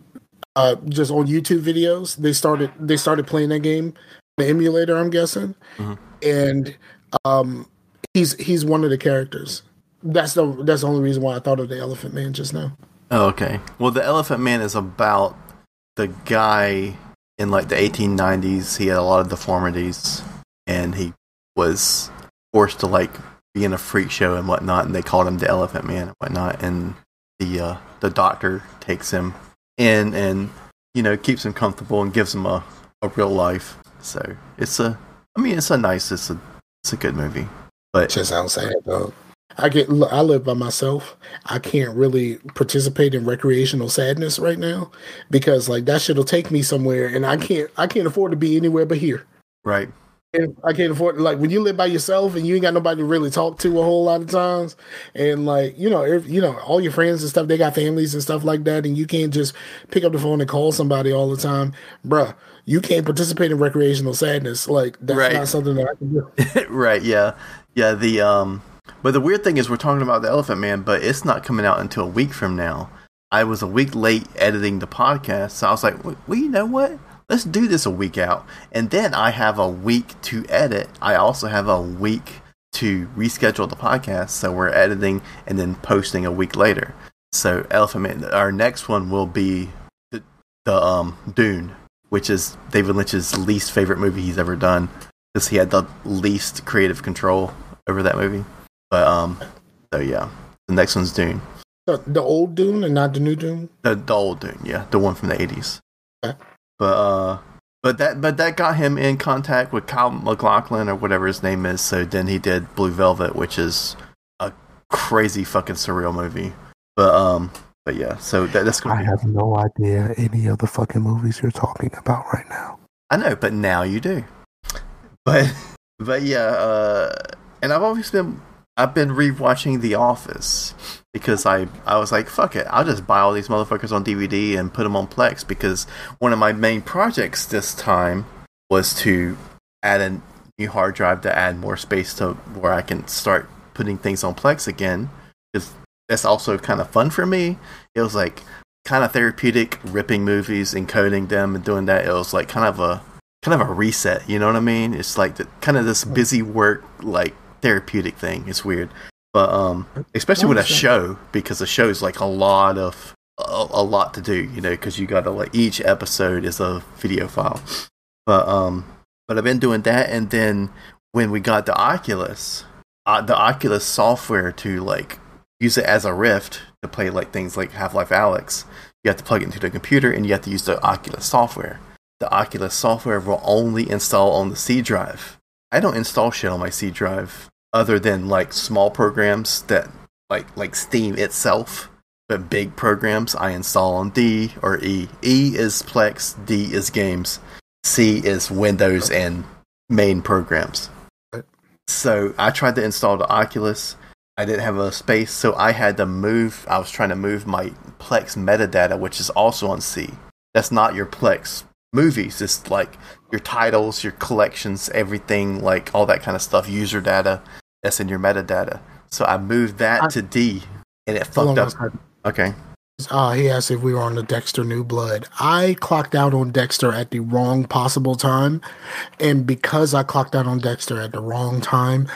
uh, just on YouTube videos. They started they started playing that game, the emulator. I'm guessing, Mhm. and um, he's he's one of the characters. That's the that's the only reason why I thought of the Elephant Man just now. oh, okay. Well, the Elephant Man is about the guy in like the 1890s. He had a lot of deformities, and he was forced to like be in a freak show and whatnot. And they called him the Elephant Man and whatnot. And the uh, the doctor takes him in and you know keeps him comfortable and gives him a, a real life. So it's a, I mean, it's a nice, it's a, it's a good movie. But Just sounds sad though. I get I live by myself. I can't really participate in recreational sadness right now because like that shit'll take me somewhere and I can't I can't afford to be anywhere but here. right, And I can't afford like when you live by yourself and you ain't got nobody to really talk to a whole lot of times, and like you know, if, you know, all your friends and stuff, they got families and stuff like that, and you can't just pick up the phone and call somebody all the time, bruh. You can't participate in recreational sadness. Like that's Right. not something that I can do. right, yeah, yeah. The um, but the weird thing is we're talking about the Elephant Man, but it's not coming out until a week from now. I was a week late editing the podcast, so I was like, well, you know what? Let's do this a week out, and then I have a week to edit. I also have a week to reschedule the podcast, so we're editing and then posting a week later. So Elephant Man, our next one will be the, the um Dune, which is David Lynch's least favorite movie he's ever done because he had the least creative control over that movie. But um, so yeah, the next one's Dune, The, the old Dune and not the new Dune. the, the old Dune, yeah, the one from the eighties. Okay. But uh, but that but that got him in contact with Kyle MacLachlan or whatever his name is. So then he did Blue Velvet, which is a crazy fucking surreal movie. But um, but yeah, so that, that's gonna I have no idea any of the fucking movies you're talking about right now. I know, but now you do. But but yeah, uh, and I've always been I've been rewatching The Office because I I was like fuck it, I'll just buy all these motherfuckers on DVD and put them on Plex because one of my main projects this time was to add a new hard drive to add more space to where I can start putting things on Plex again because that's also kind of fun for me. It was like kind of therapeutic ripping movies encoding them and doing that. It was like kind of a kind of a reset you know what i mean? It's like the, kind of this busy work like therapeutic thing. It's weird but um especially with a show because a show is like a lot of a, a lot to do you know because you gotta like each episode is a video file but um But I've been doing that, and then when we got the Oculus, uh, the Oculus software to like use it as a Rift to play like things like Half Life Alyx, you have to plug it into the computer, and you have to use the Oculus software. The Oculus software will only install on the C drive. I don't install shit on my C drive other than like small programs that like like Steam itself. But big programs I install on D or E. E is Plex, D is games, C is Windows and main programs. So I tried to install the Oculus. I didn't have a space, so I had to move. I was trying to move my Plex metadata, which is also on C. That's not your Plex movies. It's like your titles, your collections, everything, like all that kind of stuff, user data that's in your metadata. So I moved that I- to D, and it fucked up. Okay. Uh, he asked if we were on the Dexter New Blood. I clocked out on Dexter at the wrong possible time, and because I clocked out on Dexter at the wrong time,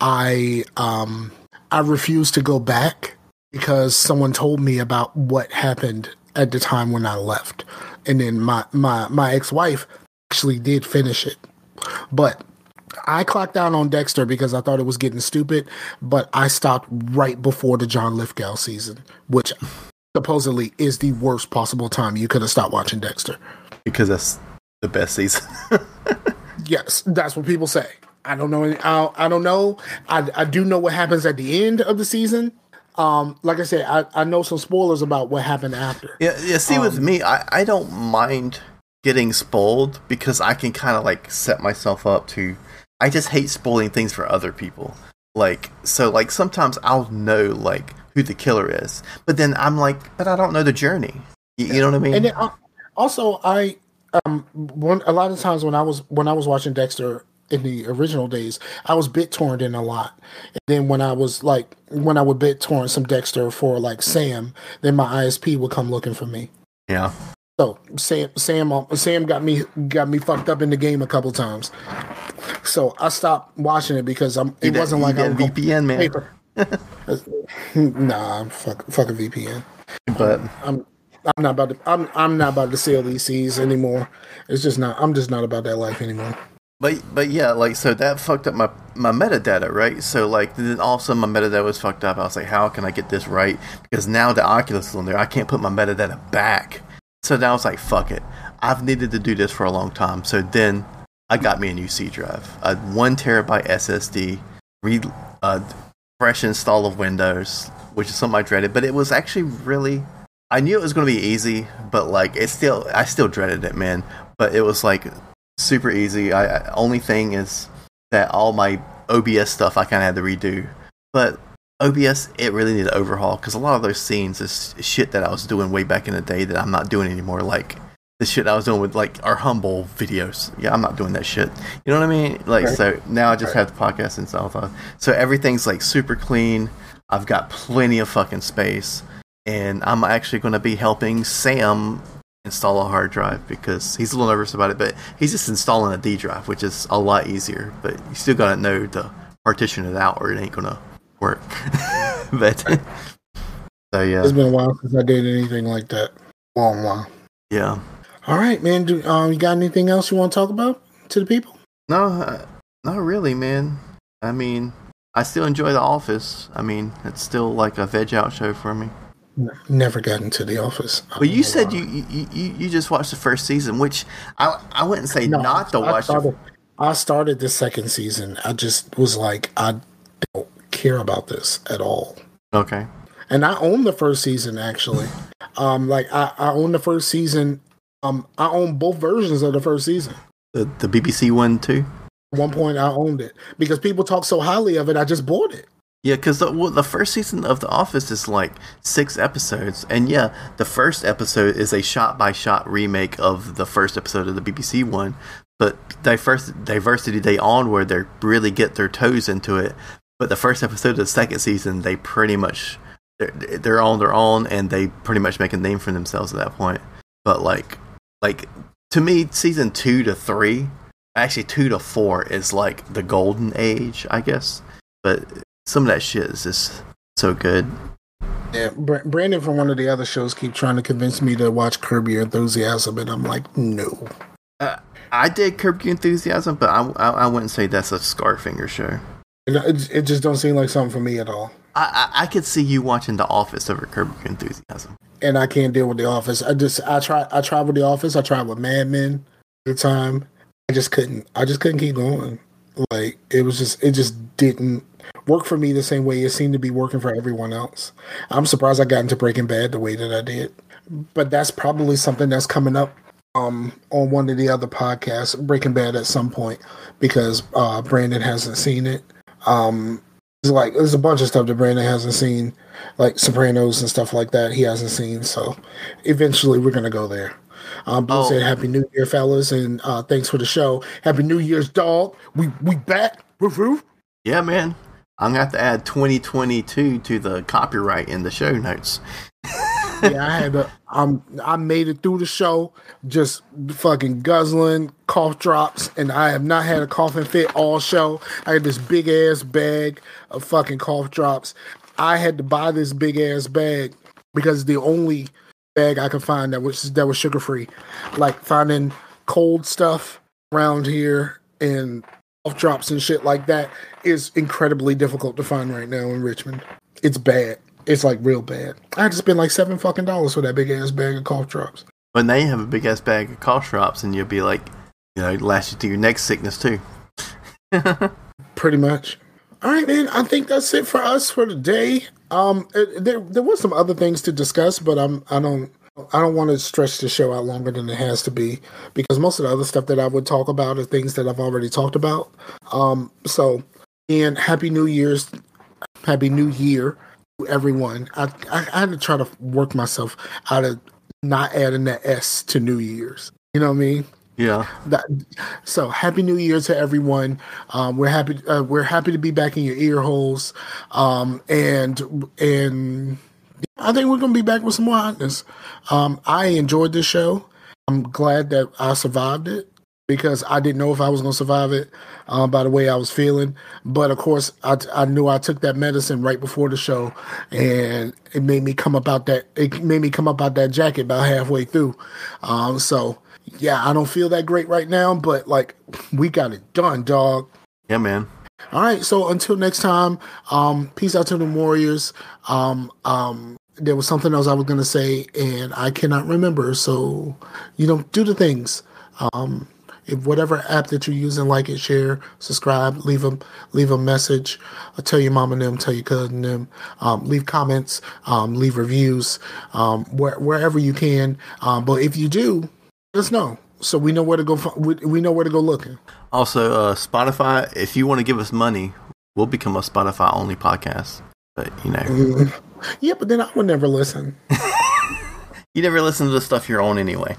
I um I refused to go back because someone told me about what happened at the time when I left, and then my my my ex wife actually did finish it, but. I clocked out on Dexter because I thought it was getting stupid, but I stopped right before the John Lithgow season, which supposedly is the worst possible time you could have stopped watching Dexter. Because that's the best season. Yes, that's what people say. I don't know. any- I, I don't know. I, I do know what happens at the end of the season. Um, like I said, I, I know some spoilers about what happened after. Yeah, yeah. See, with Um, me, I, I don't mind getting spoiled because I can kind of like set myself up to. I just hate spoiling things for other people. Like, so, like sometimes I'll know like who the killer is, but then I'm like, but I don't know the journey. You, you know what I mean? And then uh, also, I um one a lot of times when I was when I was watching Dexter in the original days, I was bit torrenting a lot. And then when I was like when I would bit torrent some Dexter for like Sam, then my ISP would come looking for me. yeah. So Sam, Sam, uh, Sam got me got me fucked up in the game a couple times. So I stopped watching it because I'm. It wasn't like I was VPN, man. for- nah, I'm fuck, fuck a VPN. But I'm I'm not about to I'm I'm not about to sail these seas anymore. It's just not. I'm just not about that life anymore. But but yeah, like so that fucked up my my metadata, right? So like then all of a sudden my metadata was fucked up. I was like, how can I get this right? Because now the Oculus is on there, I can't put my metadata back. So then I was like, fuck it. I've needed to do this for a long time. So then I got me a new C drive, a one terabyte SSD, re uh, fresh install of Windows, which is something I dreaded. But it was actually really. I knew it was going to be easy, but like it still, I still dreaded it, man. But it was like super easy. I, I only thing is that all my OBS stuff I kind of had to redo, but OBS it really needed to overhaul because a lot of those scenes is shit that I was doing way back in the day that I'm not doing anymore. Like the shit I was doing with like our humble videos. Yeah, I'm not doing that shit. You know what I mean? Like Right. so now I just have the podcast and stuff. So everything's like super clean. I've got plenty of fucking space, and I'm actually going to be helping Sam install a hard drive because he's a little nervous about it, but he's just installing a D drive, which is a lot easier. But you still gotta know to partition it out, or it ain't gonna work. but so yeah, It's been a while since I did anything like that. Long while. yeah. All right, man. Do, um, you got anything else you want to talk about to the people? No, uh, not really, man. I mean, I still enjoy The Office. I mean, it's still like a veg out show for me. Never got into the office. But don't you said you, you you you just watched the first season, which I I wouldn't say No, not to I watch. started, I started the second season. I just was like, I don't care about this at all. okay. And I own the first season actually. um, like I, I own the first season. Um, I own both versions of the first season. The the BBC one too. At one point, I owned it because people talk so highly of it. I just bought it. Yeah, because the, well, the first season of The Office is like six episodes, and yeah, the first episode is a shot-by-shot remake of the first episode of the BBC one. But they first Diversity Day onward, they really get their toes into it. But the first episode of the second season, they pretty much they're, they're on their own, and they pretty much make a name for themselves at that point. But like, like to me, season two to three, actually two to four is like the golden age, I guess. But some of that shit is just so good. Yeah, Br- Brandon from one of the other shows keep trying to convince me to watch Curb Your Enthusiasm, and I'm like, no. Uh, I did Curb Your Enthusiasm, but I, I, I wouldn't say that's a Scarfinger show. It, it, just don't seem like something for me at all. I, I, I could see you watching The Office over Curb Your Enthusiasm. and I can't deal with the office. I just I try I tried with the office. I tried with Mad Men at the time. I just couldn't. I just couldn't keep going. Like it was just it just didn't work for me the same way it seemed to be working for everyone else. I'm surprised I got into Breaking Bad the way that I did. But that's probably something that's coming up um on one of the other podcasts, Breaking Bad at some point, because uh Brandon hasn't seen it. Um like there's a bunch of stuff that Brandon hasn't seen, like Sopranos and stuff like that. He hasn't seen, so eventually we're gonna go there. Um, Blue Oh. said, "Happy New Year, fellas, and uh, thanks for the show. Happy New Year's, dog. We we back. Woof woof. Yeah, man. I'm gonna have to add 2022 to the copyright in the show notes. Yeah, I had to. Um, I made it through the show, just fucking guzzling cough drops, and I have not had a coughing fit all show. I had this big ass bag of fucking cough drops. I had to buy this big ass bag because the only bag I could find that was that was sugar free. Like finding cold stuff around here and cough drops and shit like that is incredibly difficult to find right now in Richmond. It's bad. It's like real bad. I had to spend like seven fucking dollars for that big ass bag of cough drops. But now you have a big ass bag of cough drops, and you'll be like, you know, last you to your next sickness too. Pretty much. All right, man. I think that's it for us for today. Um, it, there there was some other things to discuss, but I'm I don't I don't want to stretch the show out longer than it has to be because most of the other stuff that I would talk about are things that I've already talked about. Um, so and happy New Year's, happy New Year everyone. I, I I had to try to work myself out of not adding that S to New Year's. You know what I mean? Yeah. That, so happy New Year to everyone. Um, we're happy. Uh, we're happy to be back in your ear holes. Um, and and I think we're gonna be back with some more hotness. Um, I enjoyed this show. I'm glad that I survived it because I didn't know if I was gonna survive it uh, by the way I was feeling. But of course, I, I knew I took that medicine right before the show, and it made me come about that it made me come up out that jacket about halfway through. Um, so yeah, I don't feel that great right now, but like we got it done, dog. Yeah, man. All right, so until next time, um, peace out to the Warriors. Um, um, there was something else I was gonna say, and I cannot remember. So, you know, do the things. Um, if whatever app that you're using, like it, share, subscribe, leave a leave a message, uh, tell your mom and them, tell your cousin them, um, leave comments, um, leave reviews, um, where, wherever you can. Um, but if you do, let us know so we know where to go. We, we know where to go looking. Also, uh, Spotify. If you want to give us money, we'll become a Spotify only podcast. But you know, Yeah, but then I would never listen. you never listen to the stuff you're on anyway.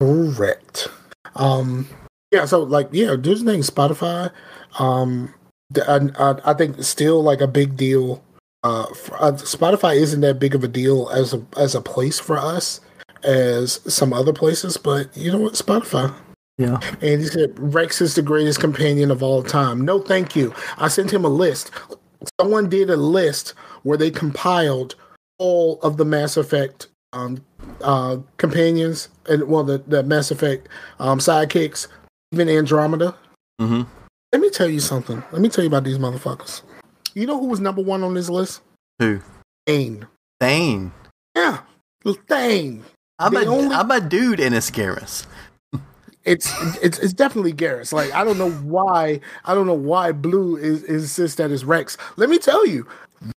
Correct. Um, yeah, so like, yeah, do the thing, Spotify. Um, I, I, I think still like a big deal. Uh, for, uh, Spotify isn't that big of a deal as a as a place for us as some other places, but you know what, Spotify. Yeah. And he said Wrex is the greatest companion of all time. No, thank you. I sent him a list. Someone did a list where they compiled all of the Mass Effect um, uh, companions and well, the, the Mass Effect um, sidekicks, even Andromeda. Mm-hmm. Let me tell you something. Let me tell you about these motherfuckers. You know who was number one on this list? Who? Thane. Thane. Yeah, Thane. I'm a only- am a dude in a Scaris. It's it's it's definitely Garrus. Like I don't know why I don't know why Blue is insists that it's Wrex. Let me tell you,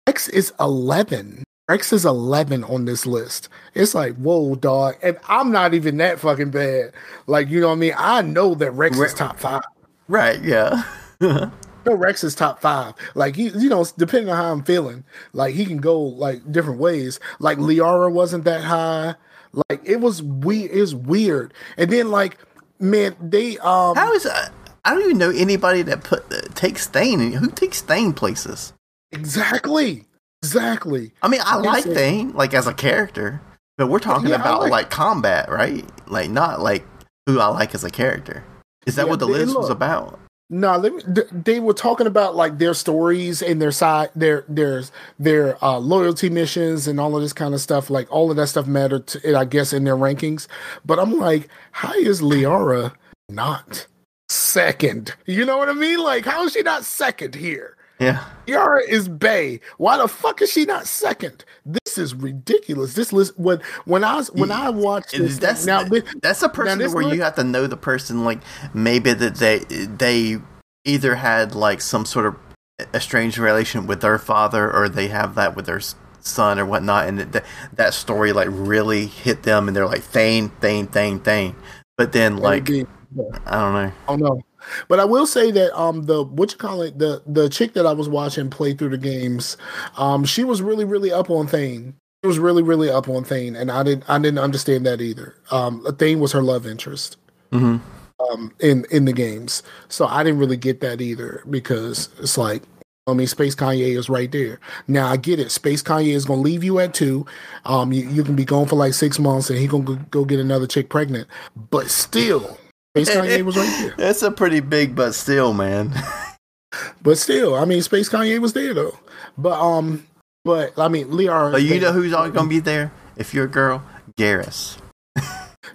Wrex is eleven. Wrex is eleven on this list. It's like whoa, dog, and I'm not even that fucking bad. Like you know what I mean? I know that Wrex Re- is top five. Right. Yeah. No, Wrex is top five. Like he, you know, depending on how I'm feeling, like he can go like different ways. Like Liara wasn't that high. Like it was weird. It was weird. And then like, man, they um. How is uh, I don't even know anybody that put uh, takes Thane. Who takes Thane places? Exactly. Exactly. I mean, I like it- Thane like as a character, but we're talking Yeah, about like- like, combat, right? Like not like who I like as a character. Is that Yeah, what the they- list was about? No, let me, they were talking about like their stories and their side, their their their uh, loyalty missions and all of this kind of stuff. Like all of that stuff mattered, to, it, I guess, in their rankings. But I'm like, how is Liara not second? You know what I mean? Like, how is she not second here? Yeah. Liara is Bay. Why the fuck is she not second? This is ridiculous. This list when when I was when I watched this that's now this, that's a person where li- you have to know the person like maybe that they they either had like some sort of estranged relation with their father or they have that with their son or whatnot and that that story like really hit them and they're like thane thane thane thane but then like i don't know Oh no. But I will say that um the what you call it the the chick that I was watching play through the games, um she was really really up on Thane. She was really really up on Thane, and I didn't I didn't understand that either. Um, Thane was her love interest hmm um in in the games, so I didn't really get that either because it's like. I mean, Space Kanye is right there. Now I get it. Space Kanye is gonna leave you at two. Um, you, you can be gone for like six months, and he gonna go, go get another chick pregnant. But still, Space Kanye was right there. that's a pretty big but still man But still, I mean, Space Kanye was there though. But um, but I mean, Liara. but you know who's always gonna be there if you're a girl Garrus.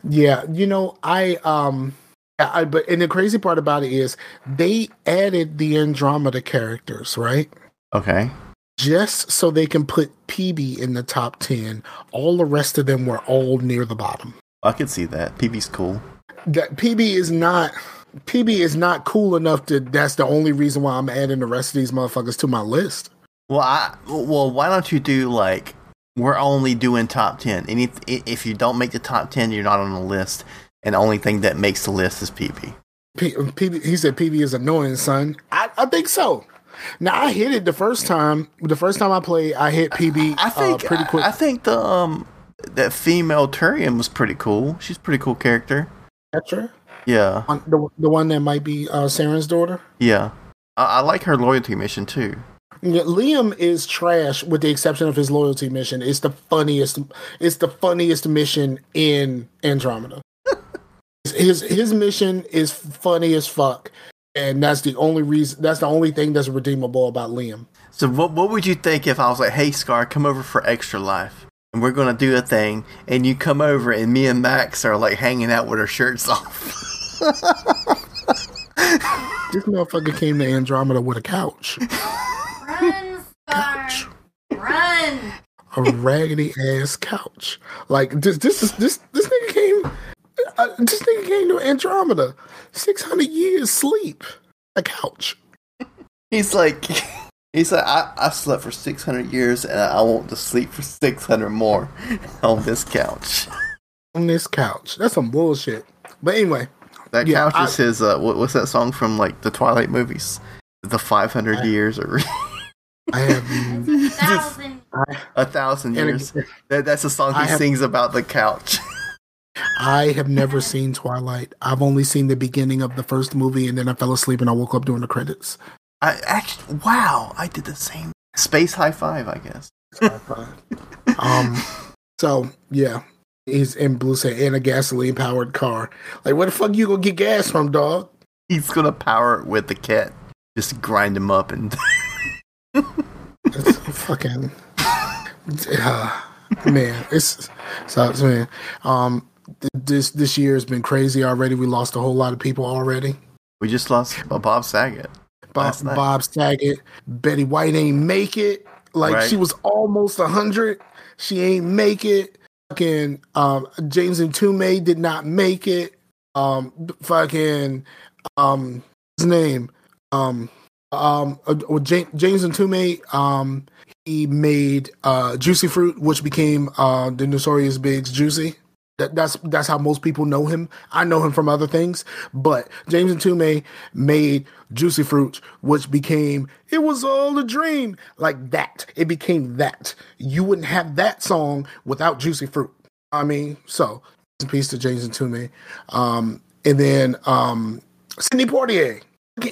Yeah, you know, I um, I- but and the crazy part about it is they added the Andromeda characters, right? okay Just so they can put PB in the top ten. All the rest of them were all near the bottom. i could see that pb's cool That PB is not. PB is not cool enough to. That's the only reason why I'm adding the rest of these motherfuckers to my list. Well, I well, why don't you do like we're only doing top ten. Any if you don't make the top ten, you're not on the list, and the only thing that makes the list is PB. P- PB, he said PB is annoying, son. I, I think so. Now I hit it the first time. The first time I played, I hit PB I think uh, pretty quick. I, think the um that female Turian was pretty cool. She's a pretty cool character. Vetra, Yeah, on- the the one that might be uh, Saren's daughter. yeah. I, I like her loyalty mission too. Yeah, Liam is trash, with the exception of his loyalty mission. It's the funniest. It's the funniest mission in Andromeda. his his mission is funny as fuck, and that's the only reason. That's the only thing that's redeemable about Liam. So what what would you think if I was like, "Hey, Scar, come over for extra life, and we're gonna do a thing," and you come over, and me and Max are like hanging out with our shirts off. This motherfucker came to Andromeda with a couch. Run, Scar. Run. a raggedy ass couch. Like this, this is this this nigga came. Uh, this nigga came to Andromeda. Six hundred years sleep. A couch. He's like, he's like, I, I slept for 600 years and I want to sleep for 600 more on this couch. on this couch. That's some bullshit. But anyway, That Yeah, couch is his, uh, what, what's that song from like the Twilight movies? The 500 I- years or I have It's a thousand. a thousand years. again, That, that's the song he have- sings about the couch. I have never seen Twilight. I've only seen the beginning of the first movie, and then I fell asleep and I woke up during the credits. I actually, wow, I did the same. Space high five, I guess. um. So yeah, he's in blue say in a gasoline powered car. Like, where the fuck you gonna get gas from, dog? He's gonna power it with the cat. Just grind him up and fucking uh, man. It's sucks, man. Um, th- this this year has been crazy already. We lost a whole lot of people already. we just lost Bob Saget. Bob. Bob Saget, Betty White ain't make it. Like Right. she was almost a hundred. She ain't make it. Fucking um, James Mtume did not make it. Um, fucking um, his name um um uh, James, James Mtume um he made uh Juicy Fruit, which became uh the Notorious Big's Juicy. That, that's that's how most people know him. I know him from other things, but James Mtume made Juicy Fruit, which became it was all a dream, like that. It became that. You wouldn't have that song without Juicy Fruit. I mean, so peace to James Mtume. Um, and then um, Sidney Poitier.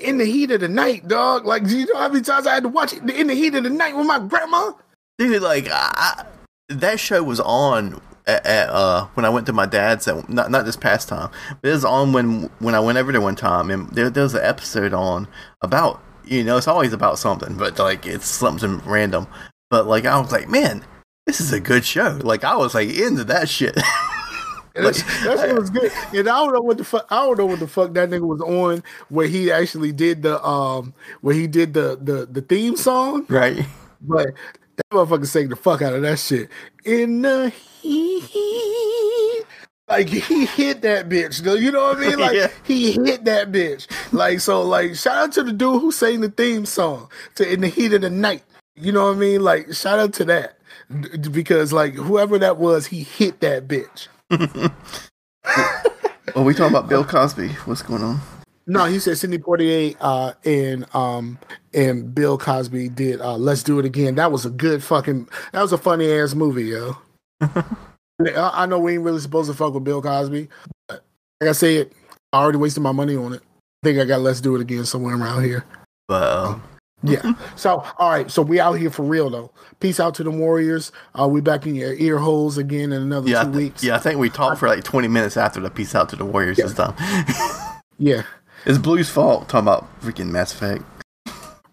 In the heat of the night, dog. Like, you know how many times I had to watch it in the heat of the night with my grandma? Dude, like I- that show was on at, at uh when I went to my dad's. At, not not this past time, but it was on when when I went over there one time, and there, there was an episode on about you know it's always about something, but like it's something random. But like I was like, man, this is a good show. Like I was like into that shit. That's, that's what was good. And I don't know what the fuck. I don't know what the fuck that nigga was on where he actually did the um where he did the the the theme song. Right. But that motherfucker sang the fuck out of that shit in the heat. Like he hit that bitch, though. You know what I mean? Like Yeah. he hit that bitch. Like so, like shout out to the dude who sang the theme song to "In the Heat of the Night." You know what I mean? Like shout out to that because like whoever that was, he hit that bitch. Are we talking about Bill Cosby? What's going on? No, he said Sidney Poitier uh, and um and Bill Cosby did uh, "Let's Do It Again." That was a good fucking. That was a funny ass movie, yo. I, know we ain't really supposed to fuck with Bill Cosby, but like I said, I already wasted my money on it. I think I got "Let's Do It Again" somewhere around here. Uh, Yeah. so all right. So we out here for real though. Peace out to the Warriors. Uh, we back in your ear holes again in another yeah, I two thi- weeks. yeah, I think we talked for like 20 minutes after the peace out to the Warriors this time. Yeah. It's Blue's fault talking about freaking Mass Effect.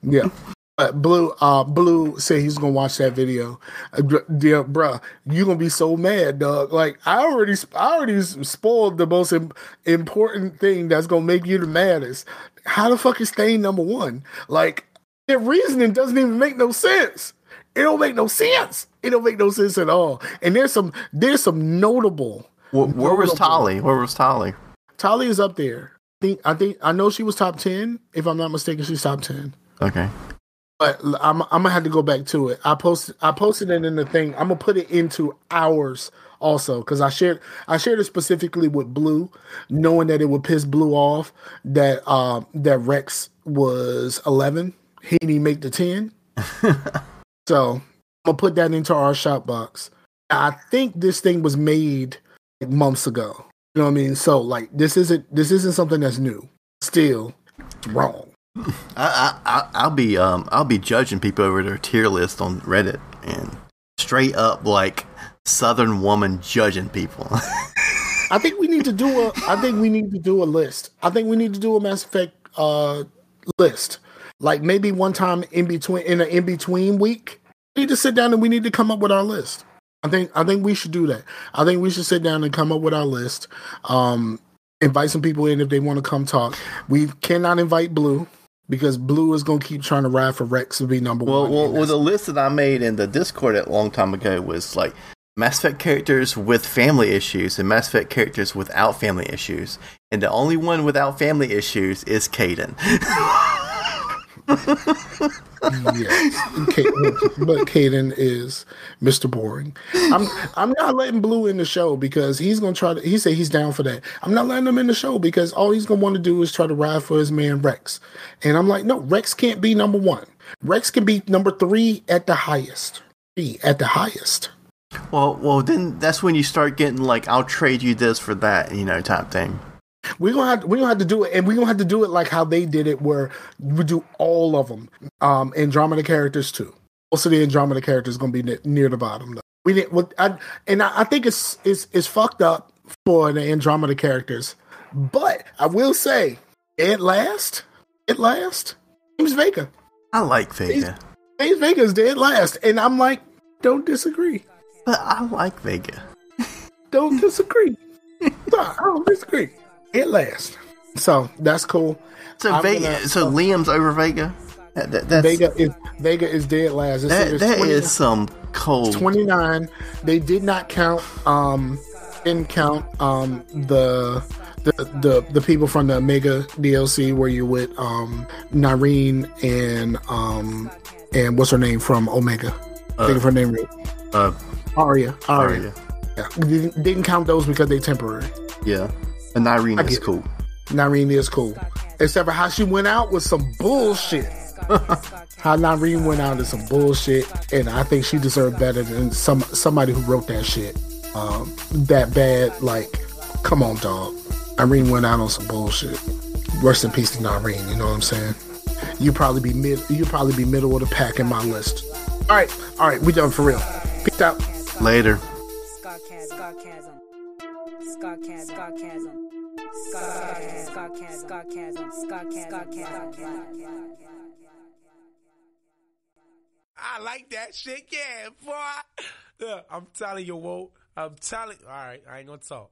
Yeah. But Blue, uh, Blue said he's gonna watch that video. Uh, yeah, bruh, you gonna be so mad, dog. Like I already, I already spoiled the most im- important thing that's gonna make you the maddest. How the fuck is Stain number one? Like their reasoning doesn't even make no sense. It don't make no sense. It don't make no sense at all. And there's some, there's some notable. Where, where was notable- Tali? Where was Tolly? Tali is up there. I think, I think, I know she was top ten. If I'm not mistaken, she's top ten. Okay. But I'm I'm gonna have to go back to it. I posted I posted it in the thing. I'm gonna put it into ours also because I shared I shared it specifically with Blue, knowing that it would piss Blue off that um that Wrex was 11. He didn't make the 10. so I'm gonna put that into our shop box. I think this thing was made months ago. You know what I mean? So like this isn't this isn't something that's new. Still, it's wrong. I, I, I I'll be um I'll be judging people over their tier list on Reddit and straight up like Southern woman judging people. I think we need to do a. I think we need to do a list. I think we need to do a Mass Effect uh, list. Like maybe one time in between, in an in between week, we need to sit down and we need to come up with our list. I think. I think we should do that. I think we should sit down and come up with our list. Um, invite some people in if they want to come talk. We cannot invite Blue because Blue is gonna keep trying to ride for Wrex to be number well, one. well, well, the list that I made in the Discord a long time ago was like Mass Effect characters with family issues and Mass Effect characters without family issues, and the only one without family issues is Kaidan. Yes, but Kaidan is Mr. Boring. I'm I'm not letting Blue in the show because he's gonna try to. He said he's down for that. I'm not letting him in the show because all he's gonna want to do is try to ride for his man Wrex. And I'm like, no, Wrex can't be number one. Wrex can be number three at the highest. Three at the highest. well, well, then that's when you start getting like I'll trade you this for that, you know, type thing. We're gonna have we're gonna have to do it, and we're gonna have to do it like how they did it, where we do all of them. Um, Andromeda characters too. Most of the Andromeda characters gonna be ne- near the bottom. Though. We didn't, what I, and I, I think it's it's it's fucked up for the Andromeda characters. But I will say, at last, at last, James Vega. I like Vega, James Vega's dead last, and I'm like, don't disagree. but I like Vega. Don't disagree. no, I don't disagree. At last. So that's cool. So I'm Vega, gonna- so Liam's over Vega. That, that, that's, Vega is Vega is dead last. It's, that, it's that 20 is some cold. 29. They did not count um didn't count um the the the, the people from the Omega DLC where you're with um Nyreen and um and what's her name from Omega. Think of her name. Uh, Aria. Aria. Aria. Yeah. Didn't, didn't count those because they temporary. Yeah, and Irene is get it. cool. Nyreen is cool. Except for how she went out with some bullshit. how Nyreen went out is some bullshit, and I think she deserved better than some somebody who wrote that shit. Um, that bad, like, come on, dog. Nyreen went out on some bullshit. Rest in peace to Nyreen. You know what I'm saying? You probably be mid. You probably be middle of the pack in my list. All right, all right, we done for real. Peace out. Later. Scarcasm, Scarcasm, Scarcasm, Scarcasm, Scarcasm, Scarcasm, I like that shit, yeah, boy. I'm telling you, whoa I'm telling. All right, I ain't gonna talk.